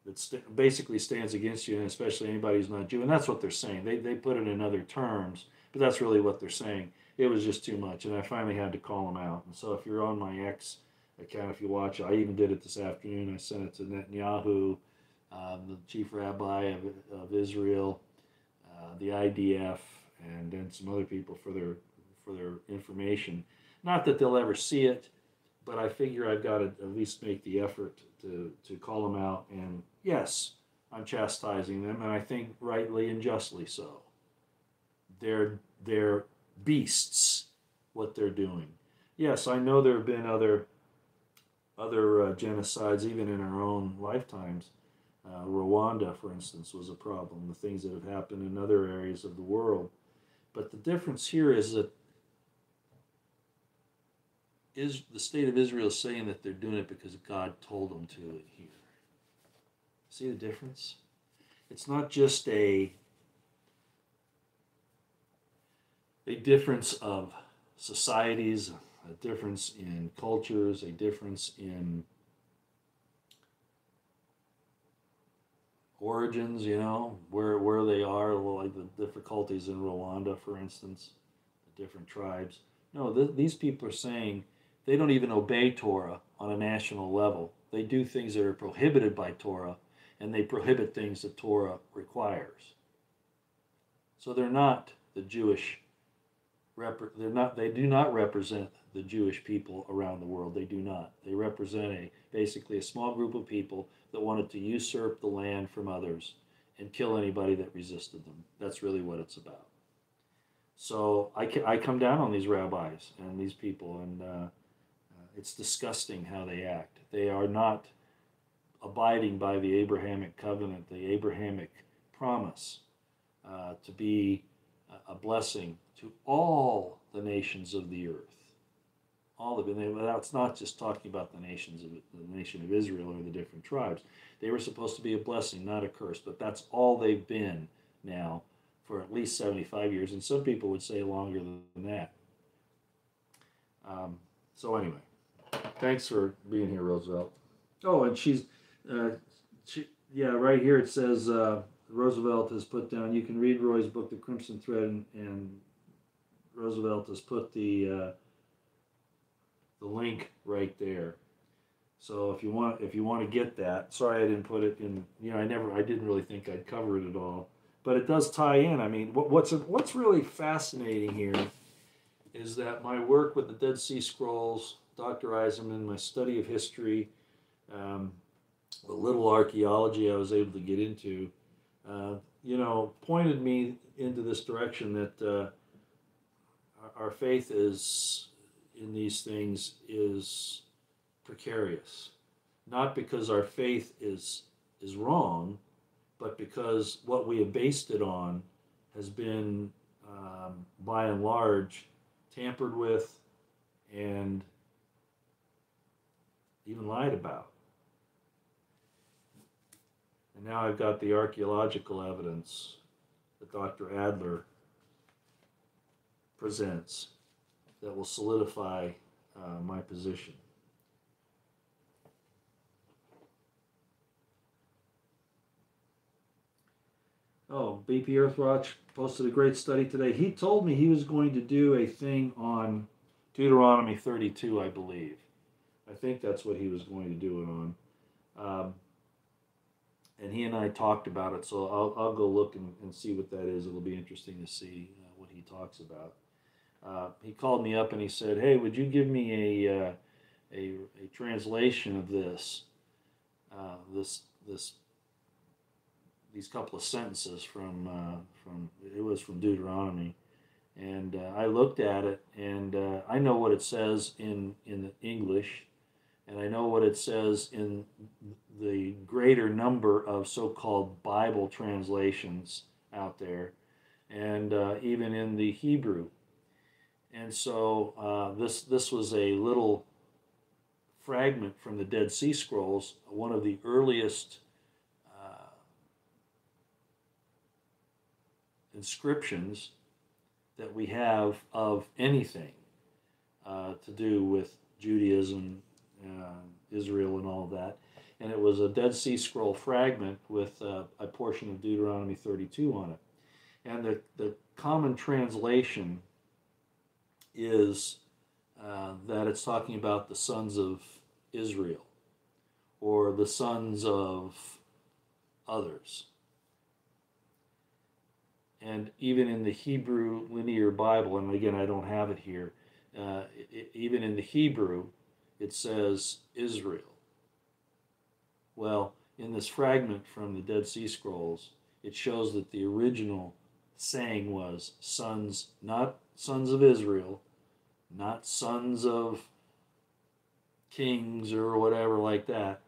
that st- basically stands against you, and especially anybody who's not Jew. And that's what they're saying. They they put it in other terms, but that's really what they're saying. It was just too much, and I finally had to call them out. And so if you're on my ex account, if you watch, I even did it this afternoon. I sent it to Netanyahu, uh, the chief rabbi of, of Israel, uh, the IDF, and then some other people for their for their information. Not that they'll ever see it but I figure I've got to at least make the effort to, to call them out. And yes, I'm chastising them, and I think rightly and justly so. They're, they're beasts, what they're doing. Yes, I know there have been other, other uh, genocides, even in our own lifetimes. Uh, Rwanda, for instance, was a problem, the things that have happened in other areas of the world. But the difference here is that is the state of Israel is saying that they're doing it because God told them to here. See the difference? It's not just a a difference of societies, a difference in cultures, a difference in origins, you know, where where they are, like the difficulties in Rwanda, for instance, the different tribes. No, th- these people are saying they don't even obey Torah on a national level. They do things that are prohibited by Torah, and they prohibit things that Torah requires. So they're not the Jewish. They're not. They do not represent the Jewish people around the world. They do not. They represent a basically a small group of people that wanted to usurp the land from others and kill anybody that resisted them. That's really what it's about. So I, I come down on these rabbis and these people, and uh, it's disgusting how they act. They are not abiding by the Abrahamic covenant, the Abrahamic promise uh, to be a blessing to all the nations of the earth. All of it. That's not just talking about the nations of the nation of Israel or the different tribes. They were supposed to be a blessing, not a curse. But that's all they've been now for at least 75 years, and some people would say longer than that. Um, so anyway, thanks for being here, Roosevelt. Oh, and she's, uh, she, yeah, right here it says uh, Roosevelt has put down. You can read Roy's book, The Crimson Thread, and, and Roosevelt has put the uh, the link right there. So if you want, if you want to get that, sorry I didn't put it in. You know, I never, I didn't really think I'd cover it at all but it does tie in. I mean, what, what's what's really fascinating here is that my work with the Dead Sea Scrolls, Dr. Eisenman, my study of history, um, the little archaeology I was able to get into, uh, you know, pointed me into this direction that uh, our faith is in these things is precarious, not because our faith is is wrong but because what we have based it on has been, um, by and large, tampered with and even lied about. And now I've got the archaeological evidence that Dr. Adler presents that will solidify uh, my position. Oh, BP Earthwatch posted a great study today. He told me he was going to do a thing on Deuteronomy 32, I believe. I think that's what he was going to do it on. Um, and he and I talked about it, so I'll, I'll go look and, and see what that is. It'll be interesting to see uh, what he talks about. Uh, he called me up and he said, "Hey, would you give me a uh, a, a translation of this uh, this this these couple of sentences from uh, from it was from Deuteronomy, and uh, I looked at it and I know what it says in in English, and I know what it says in the greater number of so-called Bible translations out there, and uh, even in the Hebrew, and so uh, this this was a little fragment from the Dead Sea Scrolls, one of the earliest inscriptions that we have of anything uh, to do with Judaism, uh, Israel, and all that. And it was a Dead Sea Scroll fragment with uh, a portion of Deuteronomy 32 on it. And the, the common translation is uh, that it's talking about the sons of Israel or the sons of others. And even in the Hebrew Linear Bible, and again, I don't have it here, uh, it, even in the Hebrew, it says Israel. Well, in this fragment from the Dead Sea Scrolls, it shows that the original saying was sons, not sons of Israel, not sons of kings or whatever like that.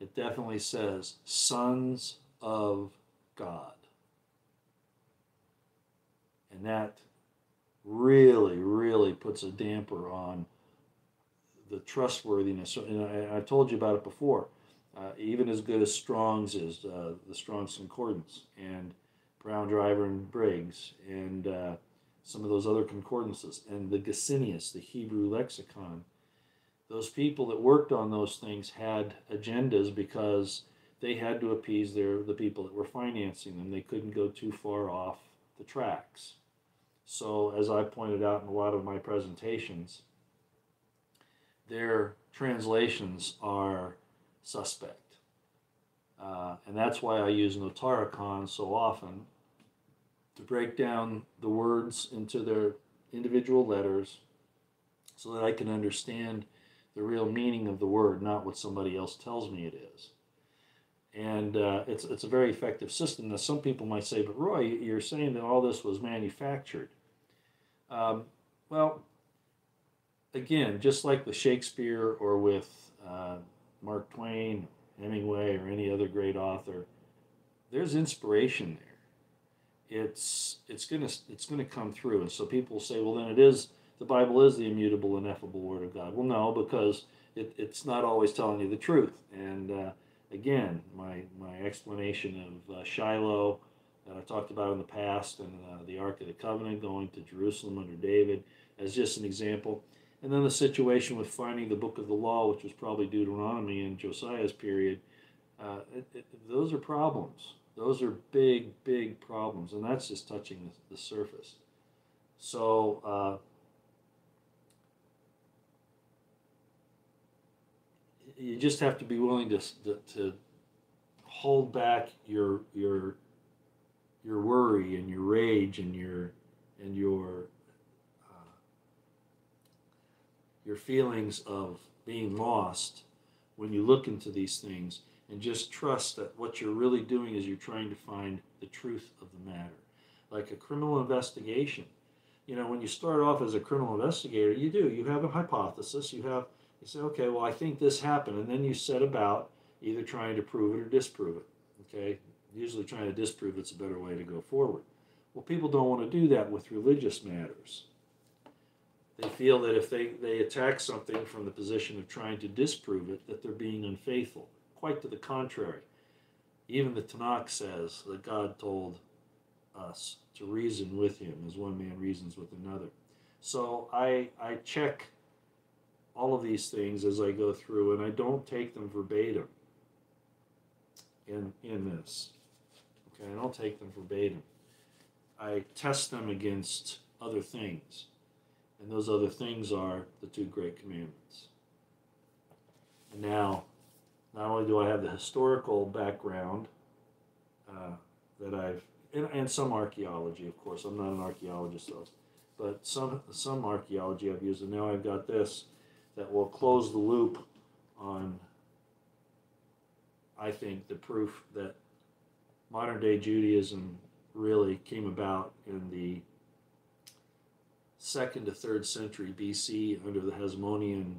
It definitely says sons of God. And that really, really puts a damper on the trustworthiness. And I, I told you about it before. Uh, even as good as Strong's is, uh, the Strong's Concordance, and Brown Driver and Briggs, and uh, some of those other concordances, and the Gesenius, the Hebrew lexicon. Those people that worked on those things had agendas because they had to appease their the people that were financing them. They couldn't go too far off the tracks. So, as I pointed out in a lot of my presentations, their translations are suspect. Uh, and that's why I use Notaricon so often to break down the words into their individual letters so that I can understand the real meaning of the word, not what somebody else tells me it is. And uh, it's, it's a very effective system. Now, some people might say, but Roy, you're saying that all this was manufactured. Um, well, again, just like with Shakespeare or with uh, Mark Twain, Hemingway, or any other great author, there's inspiration there. It's it's gonna it's gonna come through, and so people say, well, then it is the Bible is the immutable, ineffable Word of God. Well, no, because it, it's not always telling you the truth. And uh, again, my my explanation of uh, Shiloh that I talked about in the past, and uh, the Ark of the Covenant going to Jerusalem under David, as just an example. And then the situation with finding the book of the law, which was probably Deuteronomy in Josiah's period, uh, it, it, those are problems. Those are big, big problems, and that's just touching the, the surface. So, uh, you just have to be willing to, to, to hold back your your your worry and your rage and your and your uh, your feelings of being lost when you look into these things and just trust that what you're really doing is you're trying to find the truth of the matter. Like a criminal investigation. You know, when you start off as a criminal investigator, you do. You have a hypothesis. You have, you say, okay, well, I think this happened. And then you set about either trying to prove it or disprove it. Okay? Usually trying to disprove it's a better way to go forward. Well, people don't want to do that with religious matters. They feel that if they, they attack something from the position of trying to disprove it, that they're being unfaithful. Quite to the contrary. Even the Tanakh says that God told us to reason with him as one man reasons with another. So I, I check all of these things as I go through, and I don't take them verbatim in, in this. Okay, I don't take them verbatim. I test them against other things. And those other things are the two great commandments. And now, not only do I have the historical background uh, that I've, and, and, some archaeology, of course. I'm not an archaeologist, though, but some some archaeology I've used, and now I've got this that will close the loop on. I think the proof that modern day Judaism really came about in the second to third century BC under the Hasmonean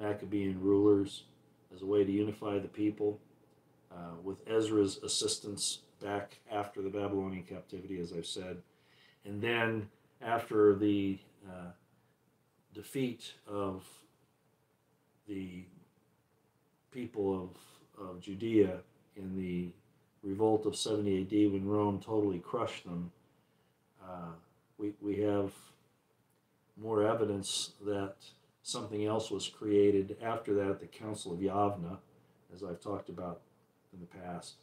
Maccabean rulers as a way to unify the people, uh, with Ezra's assistance back after the Babylonian captivity, as I've said. And then after the uh, defeat of the people of, of Judea in the revolt of 70 AD when Rome totally crushed them, uh, we, we have more evidence that something else was created after that at the Council of Yavna, as I've talked about in the past,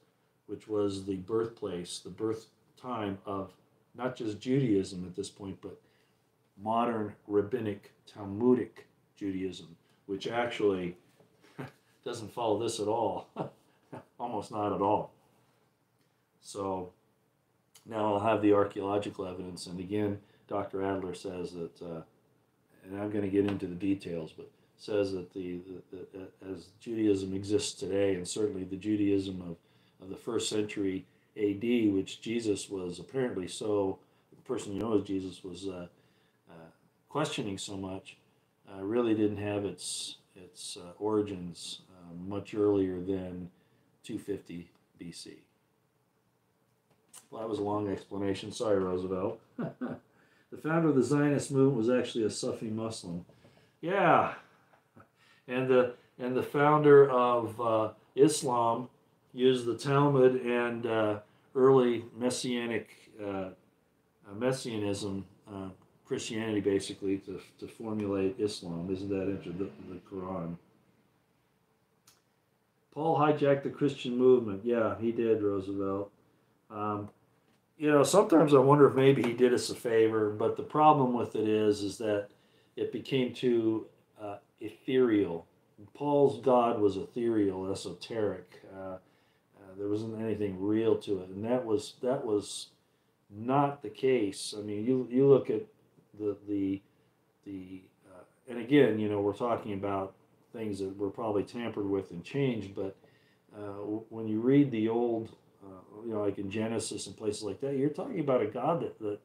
which was the birthplace, the birth time of not just Judaism at this point, but modern rabbinic Talmudic Judaism, which actually doesn't follow this at all, almost not at all. So now I'll have the archaeological evidence, and again, Dr. Adler says that. Uh, and I'm going to get into the details, but says that the, the, the, as Judaism exists today, and certainly the Judaism of, of the first century AD, which Jesus was apparently so, the person who knows Jesus was uh, uh, questioning so much, uh, really didn't have its its uh, origins uh, much earlier than 250 BC. Well, that was a long explanation. Sorry, Roosevelt. The founder of the Zionist movement was actually a Sufi Muslim. Yeah, and the and the founder of uh, Islam used the Talmud and uh, early messianic uh, uh messianism, uh, Christianity, basically, to, to formulate Islam. Isn't that interesting? The, the Quran. Paul hijacked the Christian movement. Yeah, he did, Roosevelt. Um, you know, sometimes I wonder if maybe he did us a favor, but the problem with it is, is that it became too uh, ethereal. Paul's God was ethereal, esoteric. Uh, uh, there wasn't anything real to it, and that was that was not the case. I mean, you you look at the the the uh, and again, you know, we're talking about things that were probably tampered with and changed, but uh, when you read the old, uh, you know, like in Genesis and places like that, you're talking about a God that, that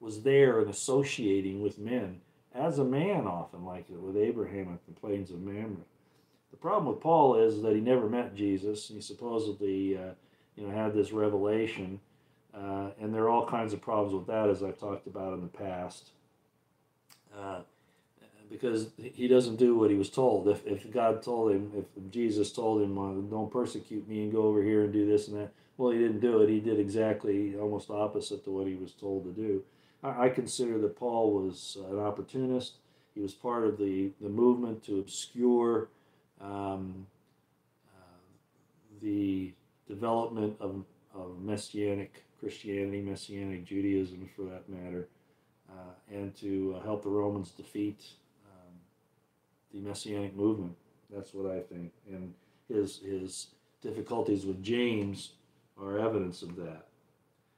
was there and associating with men as a man, often like with Abraham at the plains of Mamre. The problem with Paul is that he never met Jesus. He supposedly, uh, you know, had this revelation, uh, and there are all kinds of problems with that, as I've talked about in the past. Because he doesn't do what he was told. If, if God told him, if Jesus told him, uh, don't persecute me and go over here and do this and that, well, he didn't do it. He did exactly almost opposite to what he was told to do. I, I consider that Paul was an opportunist. He was part of the, the movement to obscure um, uh, the development of, of Messianic Christianity, Messianic Judaism for that matter, uh, and to uh, help the Romans defeat the Messianic movement. That's what I think. And his his difficulties with James are evidence of that.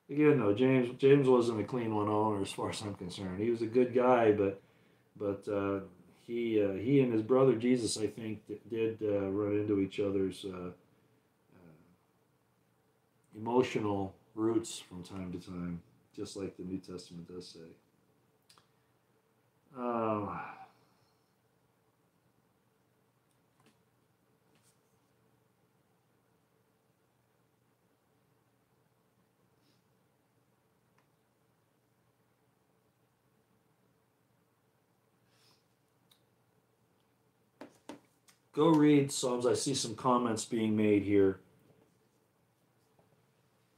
Again, though, James James wasn't a clean one owner as far as I'm concerned. He was a good guy, but but uh, he uh, he and his brother Jesus, I think, did uh, run into each other's uh, uh, emotional roots from time to time, just like the New Testament does say. Uh, Go read Psalms. I see some comments being made here.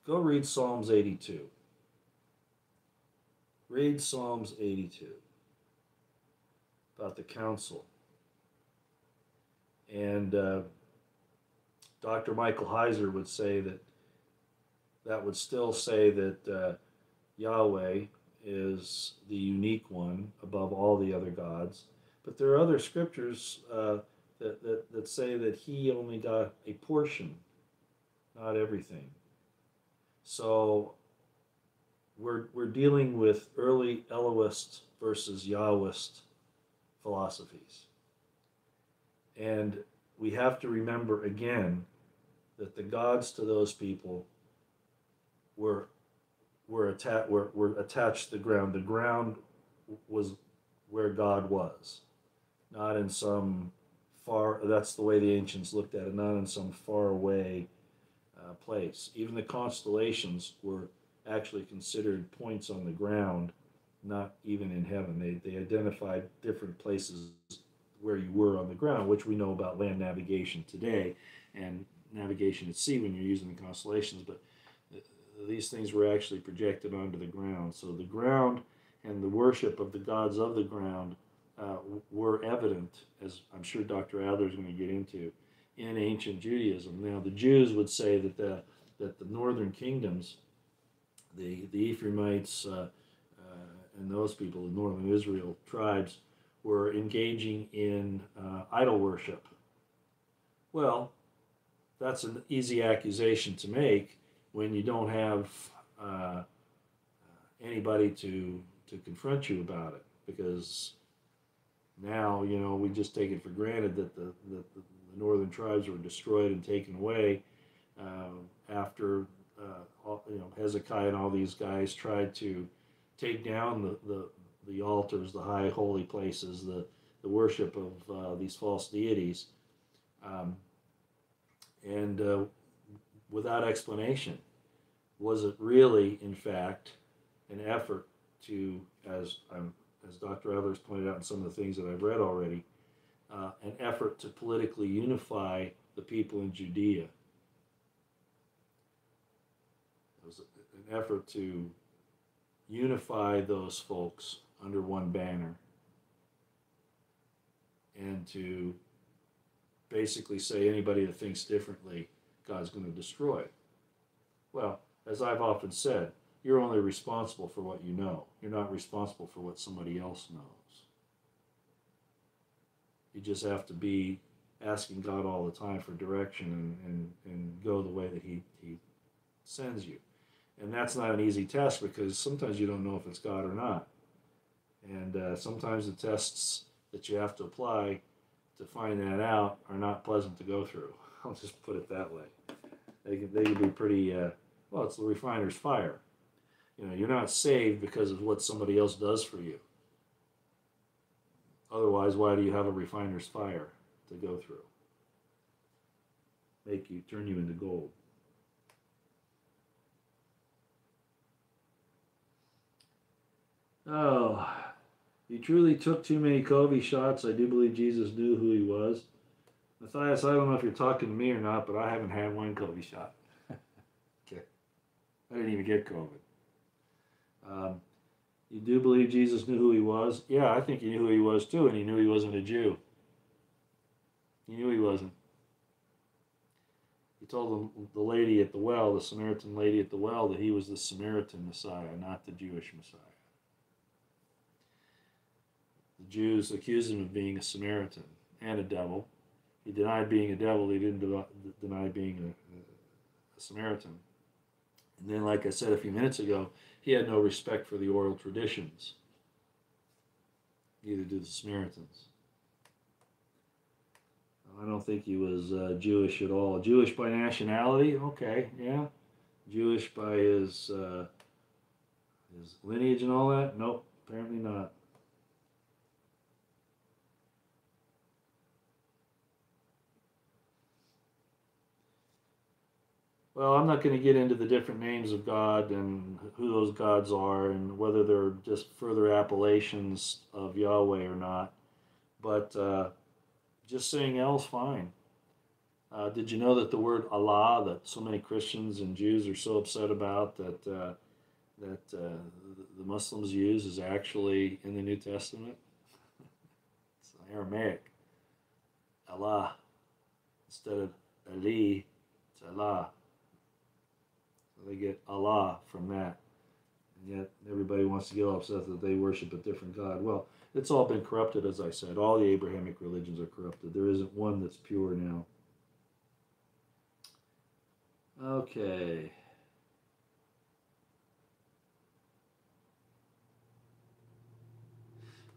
Go read Psalms 82. Read Psalms 82 about the council. And uh, Dr. Michael Heiser would say that that would still say that uh, Yahweh is the unique one above all the other gods. But there are other scriptures uh, that, that, that say that he only got a portion, not everything. So we're, we're dealing with early Elohist versus Yahwist philosophies. And we have to remember again that the gods to those people were were, atta- were, were attached to the ground. The ground was where God was, not in some far, that's the way the ancients looked at it, not in some far away uh, place. Even the constellations were actually considered points on the ground, not even in heaven. They, they identified different places where you were on the ground, which we know about land navigation today and navigation at sea when you're using the constellations. But these things were actually projected onto the ground. So the ground and the worship of the gods of the ground uh, were evident, as I'm sure Dr. Adler is going to get into, in ancient Judaism. Now, the Jews would say that the, that the northern kingdoms, the, the Ephraimites uh, uh, and those people, the northern Israel tribes, were engaging in uh, idol worship. Well, that's an easy accusation to make when you don't have uh, anybody to, to confront you about it because now, you know, we just take it for granted that the, the, the northern tribes were destroyed and taken away uh, after, uh, all, you know, Hezekiah and all these guys tried to take down the, the, the altars, the high holy places, the, the worship of uh, these false deities, um, and uh, without explanation. Was it really, in fact, an effort to, as I'm as Dr. Adler's pointed out in some of the things that I've read already, uh, an effort to politically unify the people in Judea. It was an effort to unify those folks under one banner and to basically say anybody that thinks differently, God's going to destroy. Well, as I've often said, you're only responsible for what you know. You're not responsible for what somebody else knows. You just have to be asking God all the time for direction and, and, and go the way that he, he sends you. And that's not an easy test because sometimes you don't know if it's God or not. And uh, sometimes the tests that you have to apply to find that out are not pleasant to go through. I'll just put it that way. They can, they can be pretty, uh, well, it's the refiner's fire. You know, you're not saved because of what somebody else does for you. Otherwise, why do you have a refiner's fire to go through? Make you, turn you into gold. Oh, you truly took too many COVID shots. I do believe Jesus knew who he was. Matthias, I don't know if you're talking to me or not, but I haven't had one COVID shot. okay. I didn't even get COVID. Um, you do believe Jesus knew who he was? Yeah, I think he knew who he was too, and he knew he wasn't a Jew. He knew he wasn't. He told the, the lady at the well, the Samaritan lady at the well, that he was the Samaritan Messiah, not the Jewish Messiah. The Jews accused him of being a Samaritan and a devil. He denied being a devil. He didn't deny being a, a Samaritan. And then, like I said a few minutes ago, he had no respect for the oral traditions. Neither did the Samaritans. I don't think he was uh, Jewish at all. Jewish by nationality, okay, yeah. Jewish by his uh, his lineage and all that, nope, apparently not. Well, I'm not going to get into the different names of God and who those gods are and whether they're just further appellations of Yahweh or not. But uh, just saying L's fine. Uh, did you know that the word Allah, that so many Christians and Jews are so upset about, that uh, that uh, the Muslims use, is actually in the New Testament? it's Aramaic. Allah instead of Ali, it's Allah. They get Allah from that. And yet everybody wants to get upset that they worship a different God. Well, it's all been corrupted, as I said. All the Abrahamic religions are corrupted. There isn't one that's pure now. Okay.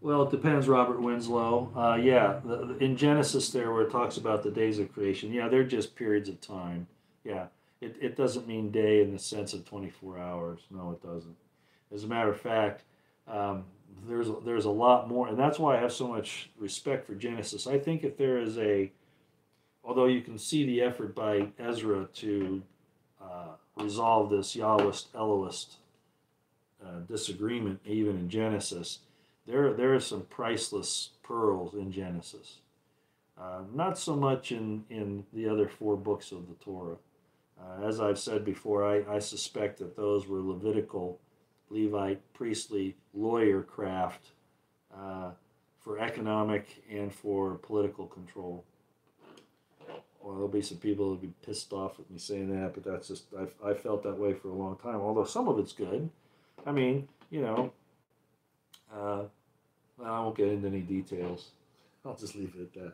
Well, it depends, Robert Winslow. Uh, yeah, in Genesis, there where it talks about the days of creation, yeah, they're just periods of time. Yeah, it, it doesn't mean day in the sense of 24 hours. No, it doesn't. As a matter of fact, um, there's there's a lot more, and that's why I have so much respect for Genesis. I think if there is a, although you can see the effort by Ezra to uh, resolve this Yahwist Elohist uh, disagreement, even in Genesis, there there are some priceless pearls in Genesis. Uh, not so much in in the other four books of the Torah. Uh, as I've said before, I, I suspect that those were Levitical, Levite, priestly, lawyer craft uh, for economic and for political control. Well, there'll be some people who'll be pissed off with me saying that, but that's just, I've, I felt that way for a long time, although some of it's good. I mean, you know, uh, I won't get into any details. I'll just leave it at that.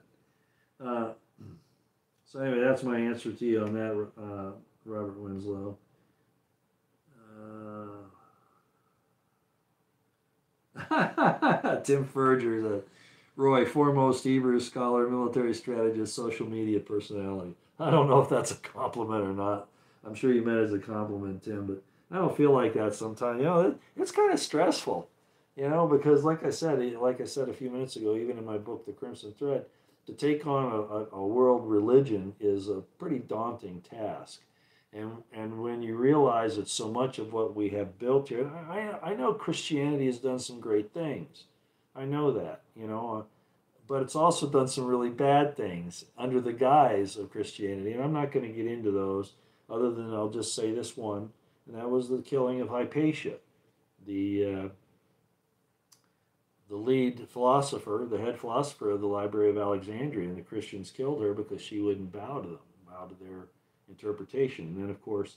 So anyway, that's my answer to you on that, uh, Robert Winslow. Uh, Tim Ferger, the Roy, foremost Hebrew scholar, military strategist, social media personality. I don't know if that's a compliment or not. I'm sure you meant it as a compliment, Tim, but I don't feel like that sometimes. You know, it, it's kind of stressful, you know, because like I said, like I said a few minutes ago, even in my book, The Crimson Thread, to take on a, a, world religion is a pretty daunting task. And, and when you realize that so much of what we have built here, I, I know Christianity has done some great things. I know that, you know, uh, but it's also done some really bad things under the guise of Christianity. And I'm not going to get into those other than I'll just say this one, and that was the killing of Hypatia, the uh, the lead philosopher, the head philosopher of the Library of Alexandria, and the Christians killed her because she wouldn't bow to them, bow to their interpretation. And then, of course,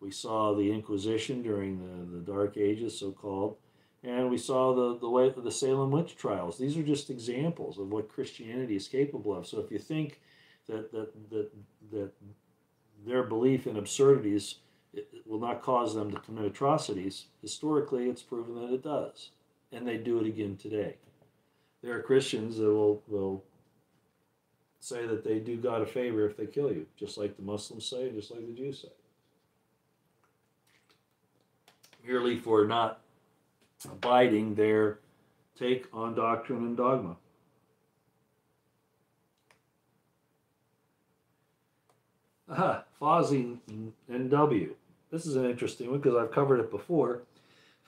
we saw the Inquisition during the, the Dark Ages, so called, and we saw the, the way the Salem witch trials. These are just examples of what Christianity is capable of. So if you think that that that, that their belief in absurdities it, it will not cause them to commit atrocities. Historically, it's proven that it does, and they do it again today. There are Christians that will will say that they do God a favor if they kill you, just like the Muslims say, just like the Jews say, merely for not abiding their take on doctrine and dogma. Aha, Fozzie NW. This is an interesting one because I've covered it before.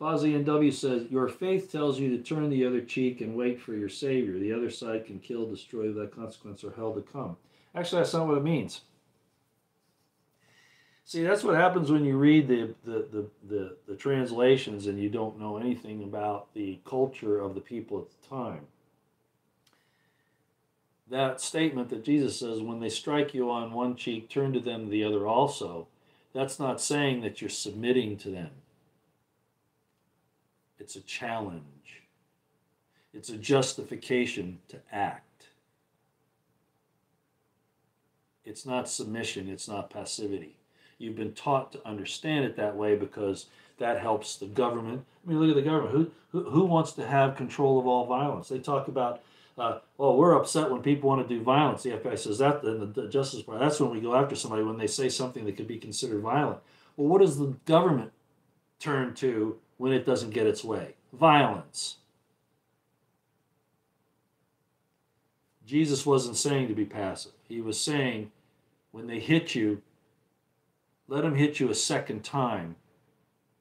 Fozzie NW says, Your faith tells you to turn the other cheek and wait for your Savior. The other side can kill, destroy without consequence, or hell to come. Actually, that's not what it means. See, that's what happens when you read the, the, the, the, the translations and you don't know anything about the culture of the people at the time that statement that Jesus says, when they strike you on one cheek, turn to them the other also, that's not saying that you're submitting to them. It's a challenge, it's a justification to act. It's not submission, it's not passivity. You've been taught to understand it that way because that helps the government. I mean, look at the government. Who, who, who wants to have control of all violence? They talk about uh, well, we're upset when people want to do violence. The FBI says that, then the Justice Department, that's when we go after somebody when they say something that could be considered violent. Well, what does the government turn to when it doesn't get its way? Violence. Jesus wasn't saying to be passive. He was saying, when they hit you, let them hit you a second time,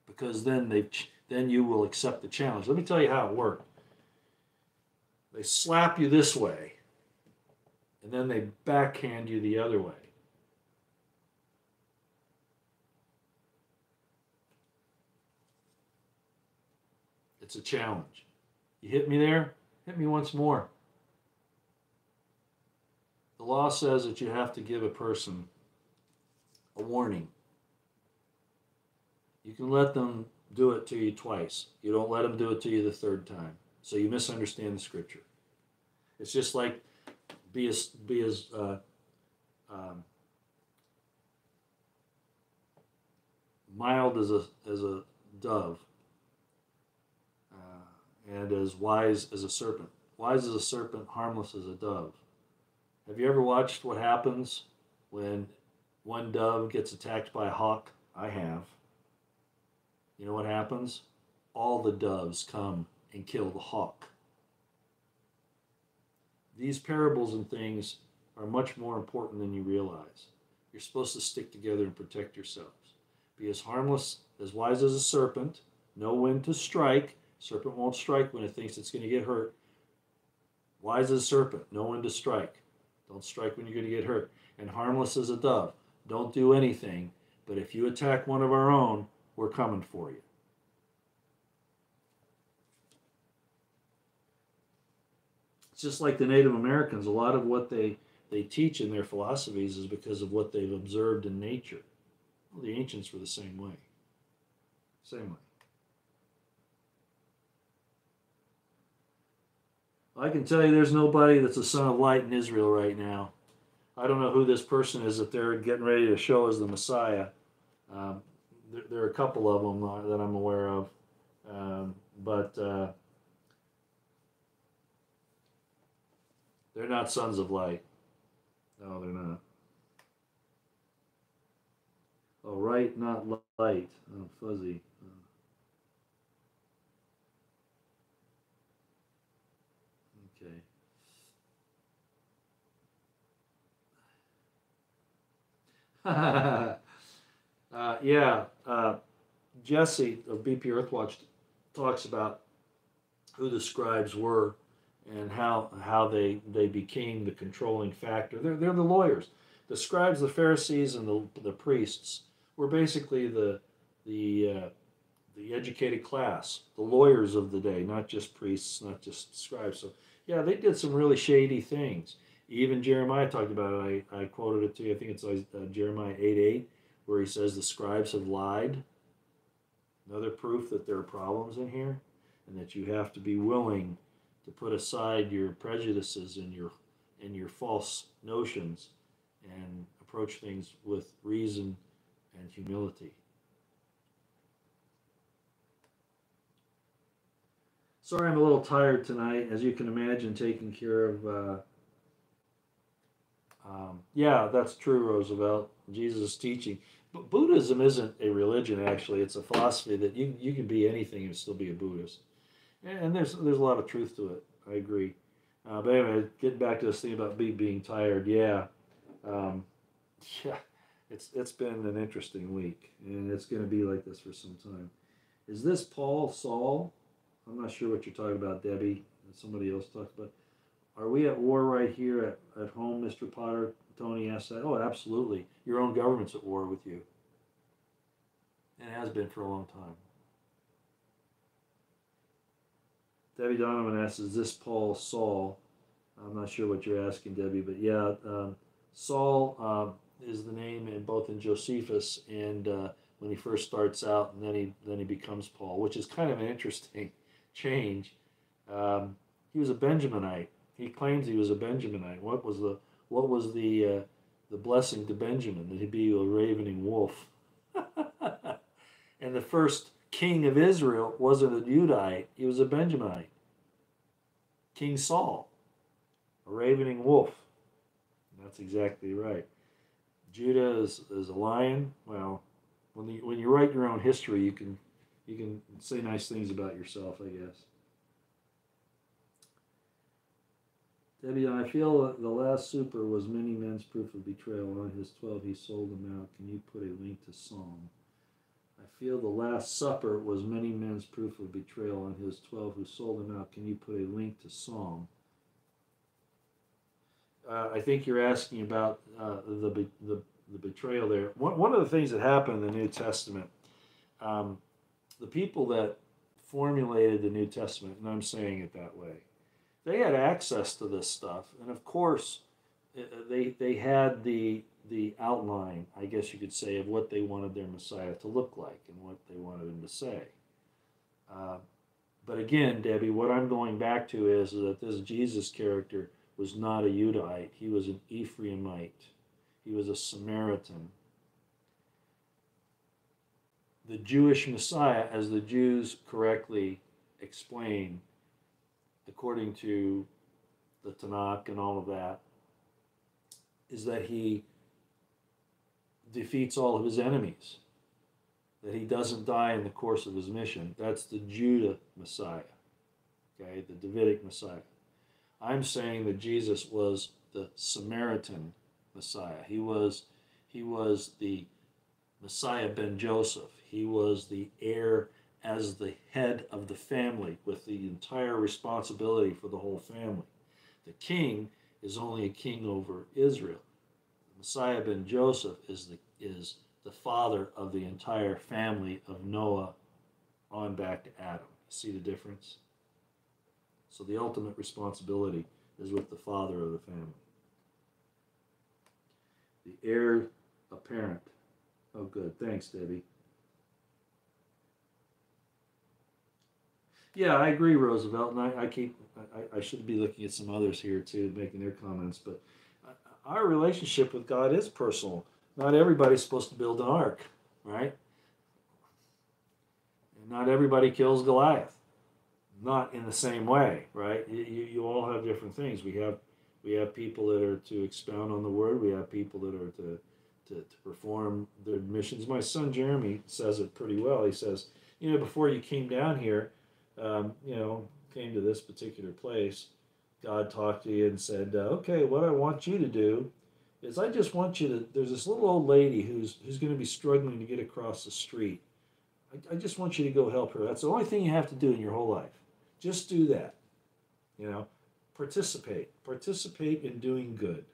because then they then you will accept the challenge. Let me tell you how it worked. They slap you this way, and then they backhand you the other way. It's a challenge. You hit me there, hit me once more. The law says that you have to give a person a warning. You can let them do it to you twice. You don't let them do it to you the third time. So you misunderstand the scripture. It's just like be as be as uh, um, mild as a as a dove, and as wise as a serpent. Wise as a serpent, harmless as a dove. Have you ever watched what happens when one dove gets attacked by a hawk? I have. You know what happens? All the doves come and kill the hawk. These parables and things are much more important than you realize. You're supposed to stick together and protect yourselves. Be as harmless, as wise as a serpent, know when to strike. Serpent won't strike when it thinks it's going to get hurt. Wise as a serpent, know when to strike. Don't strike when you're going to get hurt. And harmless as a dove, don't do anything. But if you attack one of our own, we're coming for you. It's just like the Native Americans, a lot of what they, they teach in their philosophies is because of what they've observed in nature. Well, the ancients were the same way. Same way. I can tell you there's nobody that's a son of light in Israel right now. I don't know who this person is that they're getting ready to show as the Messiah. Um, there, there, are a couple of them uh, that I'm aware of. Um, but uh, They're not sons of light. No, they're not. Oh, right, not light. Oh, fuzzy. Oh. Okay. uh, yeah, uh, Jesse of BP Earthwatch talks about who the scribes were and how how they they became the controlling factor. They're they're the lawyers. The scribes, the Pharisees, and the the priests were basically the the uh, the educated class, the lawyers of the day, not just priests, not just scribes. So yeah, they did some really shady things even Jeremiah talked about it. I, I quoted it to you. I think it's uh, Jeremiah 8 8, where he says, The scribes have lied. Another proof that there are problems in here and that you have to be willing to put aside your prejudices and your, and your false notions and approach things with reason and humility. Sorry, I'm a little tired tonight. As you can imagine, taking care of. Uh, um, yeah, that's true, Roosevelt. Jesus' teaching. But Buddhism isn't a religion, actually. It's a philosophy that you, you can be anything and still be a Buddhist. And there's, there's a lot of truth to it. I agree. Uh, but anyway, getting back to this thing about me being tired, yeah. Um, yeah, it's, it's been an interesting week, and it's going to be like this for some time. Is this Paul Saul? I'm not sure what you're talking about, Debbie. Somebody else talked about. Are we at war right here at, at home, Mr. Potter? Tony asked that. Oh, absolutely. Your own government's at war with you. And it has been for a long time. Debbie Donovan asks, Is this Paul Saul? I'm not sure what you're asking, Debbie, but yeah, um, Saul um, is the name in both in Josephus and uh, when he first starts out, and then he then he becomes Paul, which is kind of an interesting change. Um, he was a Benjaminite. He claims he was a Benjaminite. What was the what was the uh, the blessing to Benjamin that he be a ravening wolf? and the first king of Israel wasn't a Judite; he was a Benjaminite. King Saul, a ravening wolf. That's exactly right. Judah is, is a lion. Well, when you, when you write your own history, you can you can say nice things about yourself, I guess. Debbie, I feel that the last super was many men's proof of betrayal. On his 12, he sold them out. Can you put a link to Psalm? I feel the Last Supper was many men's proof of betrayal. On his 12, who sold them out. Can you put a link to Psalm? Uh, I think you're asking about uh, the, the, the betrayal there. One, one of the things that happened in the New Testament, um, the people that formulated the New Testament, and I'm saying it that way, they had access to this stuff, and of course, uh, they they had the the outline, I guess you could say, of what they wanted their Messiah to look like and what they wanted him to say. Uh, but again, Debbie, what I'm going back to is that this Jesus character was not a Judite; he was an Ephraimite. He was a Samaritan. The Jewish Messiah, as the Jews correctly explain, according to the Tanakh and all of that, is that he defeats all of his enemies, that he doesn't die in the course of his mission. That's the Judah Messiah, okay, the Davidic Messiah. I'm saying that Jesus was the Samaritan Messiah. He was he was the Messiah ben Joseph. He was the heir as the head of the family with the entire responsibility for the whole family. The king is only a king over Israel. Messiah ben Joseph is the is the father of the entire family of Noah on back to Adam. See the difference? So the ultimate responsibility is with the father of the family. The heir apparent. Oh, good. Thanks, Debbie. Yeah, I agree, Roosevelt, and I, I keep I, I, should be looking at some others here too, making their comments. But our relationship with God is personal. Not everybody's supposed to build an ark, right? And not everybody kills Goliath. Not in the same way, right? You, you all have different things. We have we have people that are to expound on the word. We have people that are to to, to perform their missions. My son Jeremy says it pretty well. He says, you know, before you came down here um, you know, came to this particular place, God talked to you and said, uh, "Okay, what I want you to do is I just want you to. There's this little old lady who's who's going to be struggling to get across the street. I, I just want you to go help her. That's the only thing you have to do in your whole life. Just do that. You know, participate. Participate in doing good.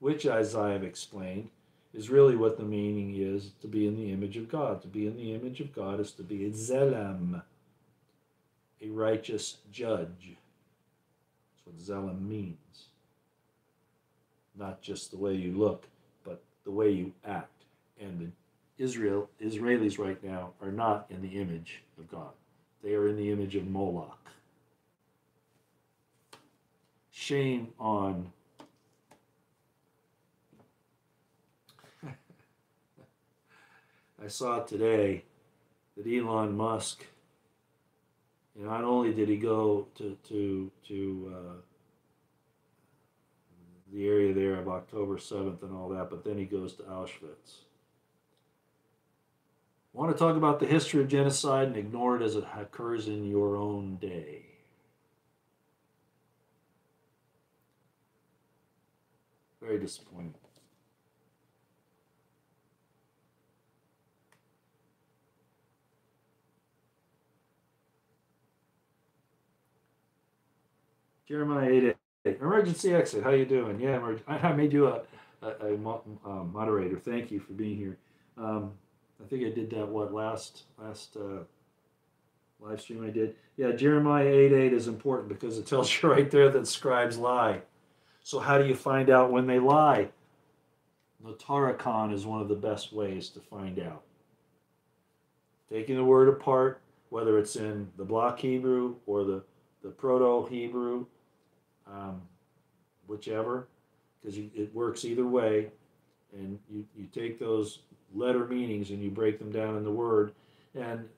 Which, as I have explained, is really what the meaning is to be in the image of God. To be in the image of God is to be a zelam a righteous judge. That's what Zelim means. Not just the way you look, but the way you act. And the Israel Israelis right now are not in the image of God. They are in the image of Moloch. Shame on I saw today that Elon Musk Not only did he go to to to uh, the area there of October seventh and all that, but then he goes to Auschwitz. I Want to talk about the history of genocide and ignore it as it occurs in your own day. Very disappointing. Jeremiah 8, 8. Emergency exit. How you doing? Yeah, emerg- I made you a, a, a mo- moderator. Thank you for being here. Um, I think I did that, what, last last uh, live stream I did? Yeah, Jeremiah 8, 8 is important because it tells you right there that scribes lie. So how do you find out when they lie? Notaricon is one of the best ways to find out. Taking the word apart, whether it's in the block Hebrew or the, the Proto Hebrew, um, whichever, because it works either way. And you, you take those letter meanings and you break them down in the word, and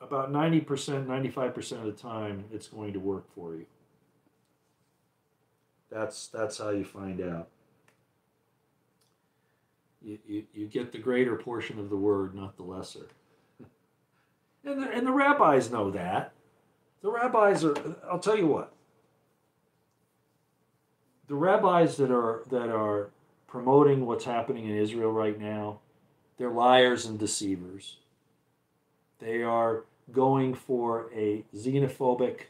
about 90%, 95% of the time, it's going to work for you. That's, that's how you find out. You, you, you get the greater portion of the word, not the lesser. and, the, and the rabbis know that. The rabbis are, I'll tell you what, the rabbis that are that are promoting what's happening in Israel right now, they're liars and deceivers. They are going for a xenophobic,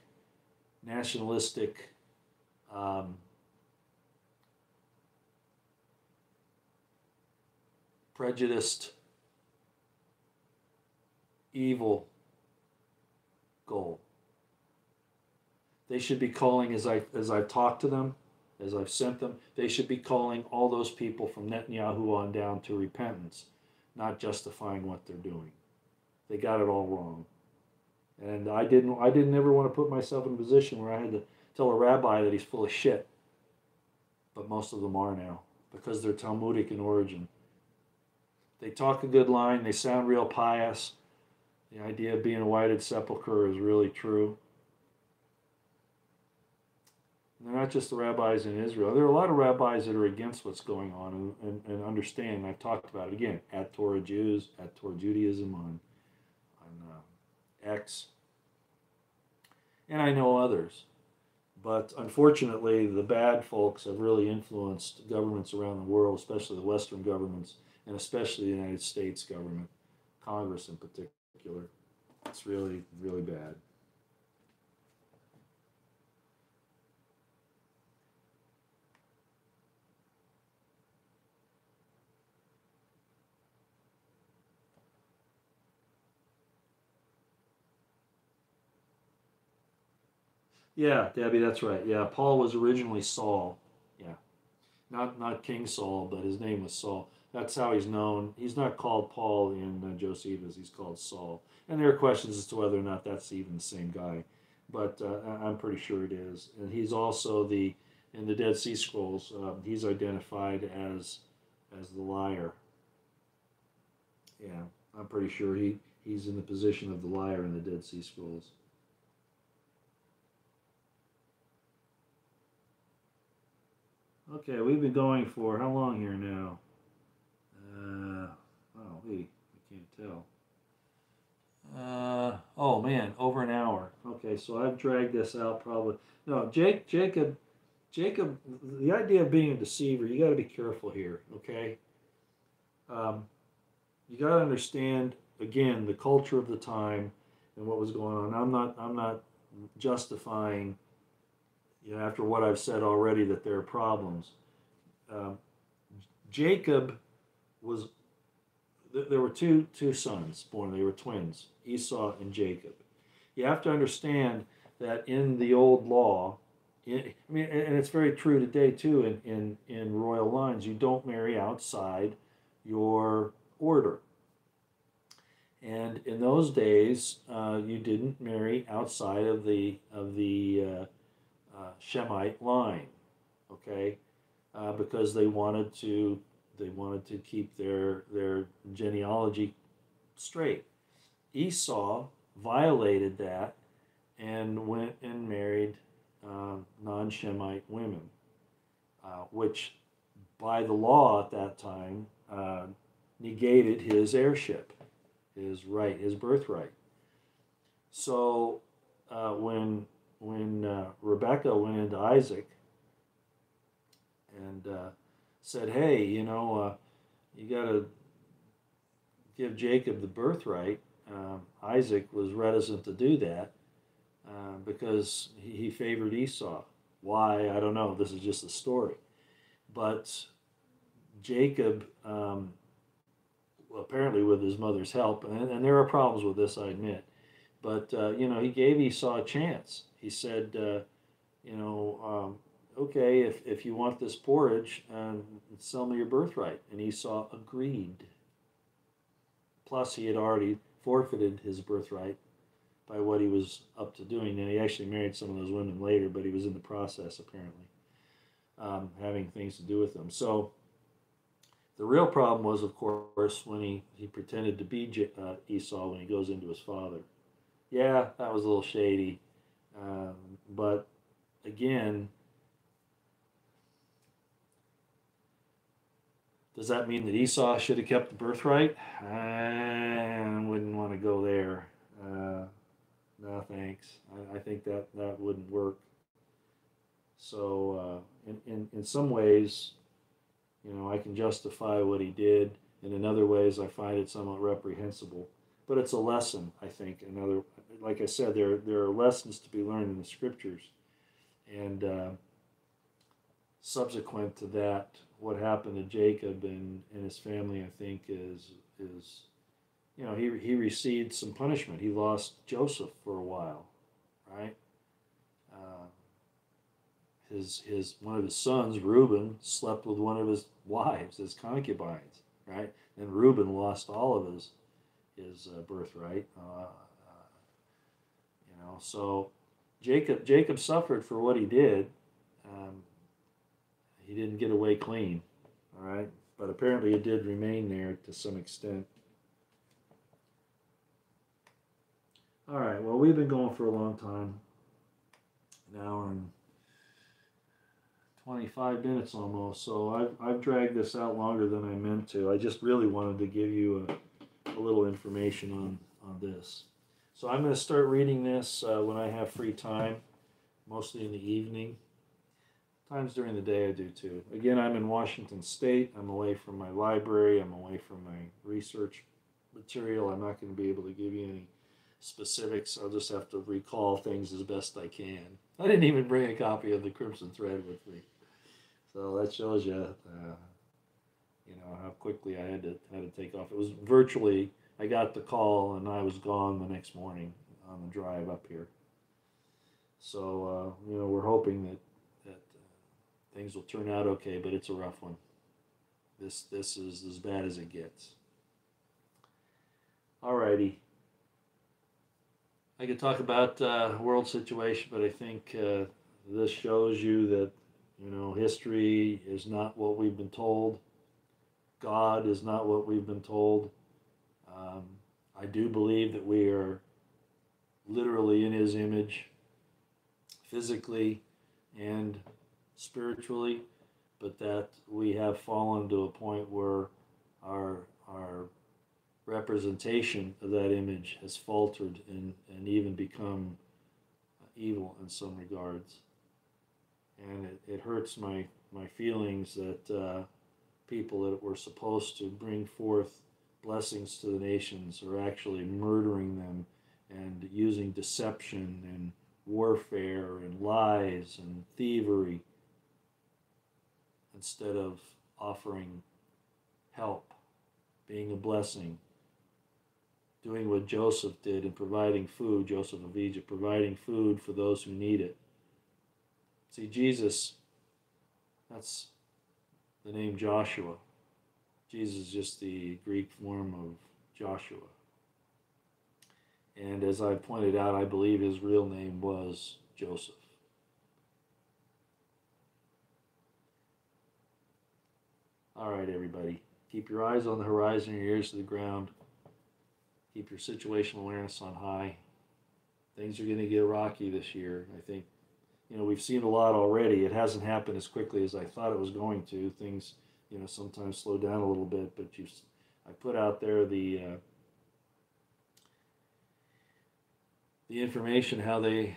nationalistic, um, prejudiced, evil goal. They should be calling as I as I've talked to them as I've sent them, they should be calling all those people from Netanyahu on down to repentance, not justifying what they're doing. They got it all wrong. And I didn't I didn't ever want to put myself in a position where I had to tell a rabbi that he's full of shit. But most of them are now, because they're Talmudic in origin. They talk a good line, they sound real pious. The idea of being a whited sepulchre is really true. They're not just the rabbis in Israel. There are a lot of rabbis that are against what's going on and, and, and understand. I've talked about it again at Torah Jews, at Torah Judaism on, on uh, X. And I know others. But unfortunately, the bad folks have really influenced governments around the world, especially the Western governments, and especially the United States government, Congress in particular. It's really, really bad. Yeah, Debbie, that's right. Yeah, Paul was originally Saul. Yeah, not not King Saul, but his name was Saul. That's how he's known. He's not called Paul in uh, Josephus. He's called Saul. And there are questions as to whether or not that's even the same guy, but uh, I'm pretty sure it is. And he's also the in the Dead Sea Scrolls. Uh, he's identified as as the liar. Yeah, I'm pretty sure he he's in the position of the liar in the Dead Sea Scrolls. Okay, we've been going for how long here now? Uh, oh, I can't tell. Uh, oh man, over an hour. Okay, so I've dragged this out probably. No, Jake, Jacob, Jacob. The idea of being a deceiver, you got to be careful here. Okay. Um, you got to understand again the culture of the time and what was going on. I'm not. I'm not justifying you know, after what I've said already, that there are problems. Um, Jacob was there were two two sons born. They were twins, Esau and Jacob. You have to understand that in the old law, I mean, and it's very true today too. In in in royal lines, you don't marry outside your order. And in those days, uh, you didn't marry outside of the of the uh, uh, Shemite line, okay, uh, because they wanted to they wanted to keep their their genealogy straight. Esau violated that and went and married uh, non Shemite women, which by the law at that time uh, negated his heirship, his right, his birthright. So uh, when when uh, Rebecca went into Isaac and uh, said, "Hey, you know, uh, you got to give Jacob the birthright," um, Isaac was reticent to do that uh, because he, he favored Esau. Why I don't know. This is just a story, but Jacob. Um, apparently with his mother's help, and, and there are problems with this, I admit but uh, you know, he gave Esau a chance. He said, uh, you know, um, okay, if, if you want this porridge, um, sell me your birthright. And Esau agreed. Plus, he had already forfeited his birthright by what he was up to doing. And he actually married some of those women later, but he was in the process apparently, um, having things to do with them. So the real problem was, of course, when he, he pretended to be uh, Esau when he goes into his father yeah, that was a little shady. Um, but again, does that mean that Esau should have kept the birthright? I wouldn't want to go there. Uh, no, thanks. I, I, think that that wouldn't work. So, uh, in, in, in some ways, you know, I can justify what he did. And in other ways, I find it somewhat reprehensible. But it's a lesson, I think, In another like I said, there there are lessons to be learned in the scriptures, and uh, subsequent to that, what happened to Jacob and, and his family, I think, is is you know he he received some punishment. He lost Joseph for a while, right? Uh, his his one of his sons, Reuben, slept with one of his wives, his concubines, right? And Reuben lost all of his his uh, birthright. Uh, know, so Jacob Jacob suffered for what he did. Um, he didn't get away clean, all right, but apparently it did remain there to some extent. All right, well, we've been going for a long time, an hour and 25 minutes almost, so I've, I've dragged this out longer than I meant to. I just really wanted to give you a, a little information on, on this. So I'm going to start reading this uh, when I have free time, mostly in the evening. Times during the day I do too. Again, I'm in Washington State. I'm away from my library. I'm away from my research material. I'm not going to be able to give you any specifics. I'll just have to recall things as best I can. I didn't even bring a copy of the Crimson Thread with me, so that shows you, uh, you know, how quickly I had to had to take off. It was virtually I got the call and I was gone the next morning on the drive up here. So uh, you know we're hoping that that uh, things will turn out okay, but it's a rough one. This this is as bad as it gets. Alrighty. I could talk about uh, world situation, but I think uh, this shows you that you know history is not what we've been told. God is not what we've been told. Um, I do believe that we are literally in His image, physically and spiritually, but that we have fallen to a point where our our representation of that image has faltered and, and even become evil in some regards. And it, it hurts my, my feelings that uh, people that were supposed to bring forth blessings to the nations are actually murdering them and using deception and warfare and lies and thievery instead of offering help, being a blessing, doing what Joseph did and providing food, Joseph of Egypt, providing food for those who need it. See, Jesus, that's the name Joshua. Jesus is just the Greek form of Joshua. And as I pointed out, I believe his real name was Joseph. All right, everybody. Keep your eyes on the horizon, your ears to the ground. Keep your situational awareness on high. things are going to get rocky this year. I think, you know, we've seen a lot already. It hasn't happened as quickly as I thought it was going to. Things, you know, sometimes slow down a little bit, but you, I put out there the uh, the information how they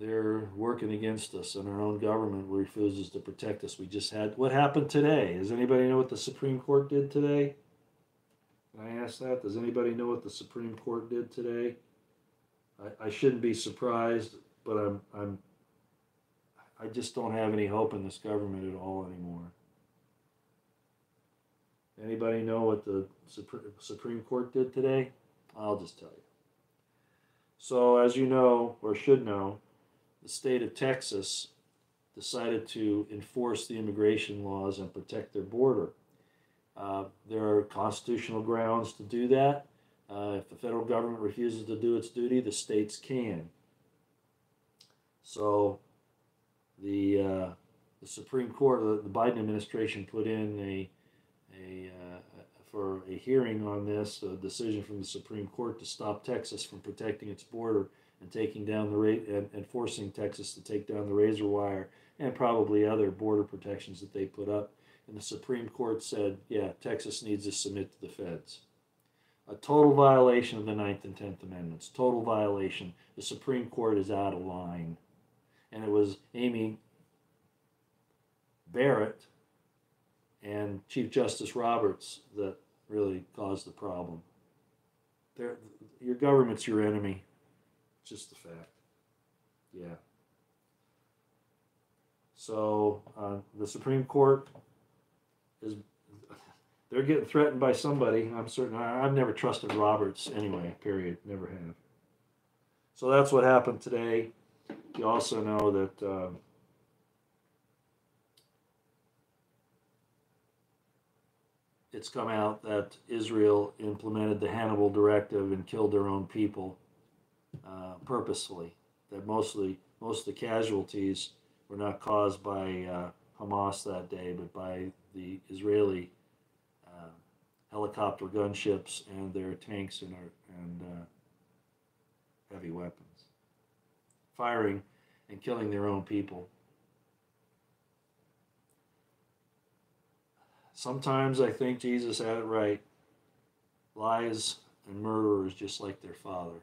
they're working against us, and our own government refuses to protect us. We just had what happened today. Does anybody know what the Supreme Court did today? Can I ask that? Does anybody know what the Supreme Court did today? I, I shouldn't be surprised, but I'm I'm I just don't have any hope in this government at all anymore. Anybody know what the Supreme Court did today? I'll just tell you. So, as you know, or should know, the state of Texas decided to enforce the immigration laws and protect their border. Uh, there are constitutional grounds to do that. Uh, if the federal government refuses to do its duty, the states can. So, the uh, the Supreme Court, the, the, Biden administration put in a a uh, for a hearing on this, a decision from the Supreme Court to stop Texas from protecting its border and taking down the rate and, and forcing Texas to take down the razor wire and probably other border protections that they put up. And the Supreme Court said, yeah, Texas needs to submit to the feds. A total violation of the Ninth and Tenth Amendments. Total violation. The Supreme Court is out of line. And it was Amy Barrett and Chief Justice Roberts that really caused the problem. They're, your government's your enemy. It's just the fact. Yeah. So uh, the Supreme Court is they're getting threatened by somebody. I'm certain. I, have never trusted Roberts anyway. Period. Never have. So that's what happened today. You also know that. Uh, it's come out that Israel implemented the Hannibal Directive and killed their own people uh, purposefully. That mostly most of the casualties were not caused by uh, Hamas that day, but by the Israeli uh, helicopter gunships and their tanks and, and uh, heavy weapons, firing and killing their own people. Sometimes I think Jesus had it right. Lies and murderers just like their father.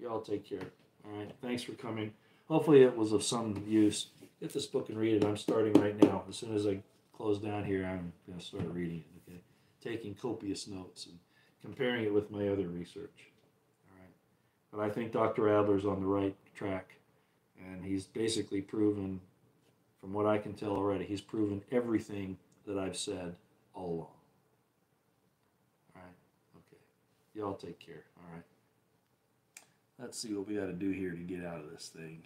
Y'all take care. All right. Thanks for coming. Hopefully it was of some use. Get this book and read it. I'm starting right now. As soon as I close down here, I'm going to start reading it. Okay. Taking copious notes and comparing it with my other research. All right. But I think Dr. Adler's on the right track, and he's basically proven from what I can tell already, he's proven everything that I've said all along. All right? Okay. Y'all take care. All right. Let's see what we got to do here to get out of this thing.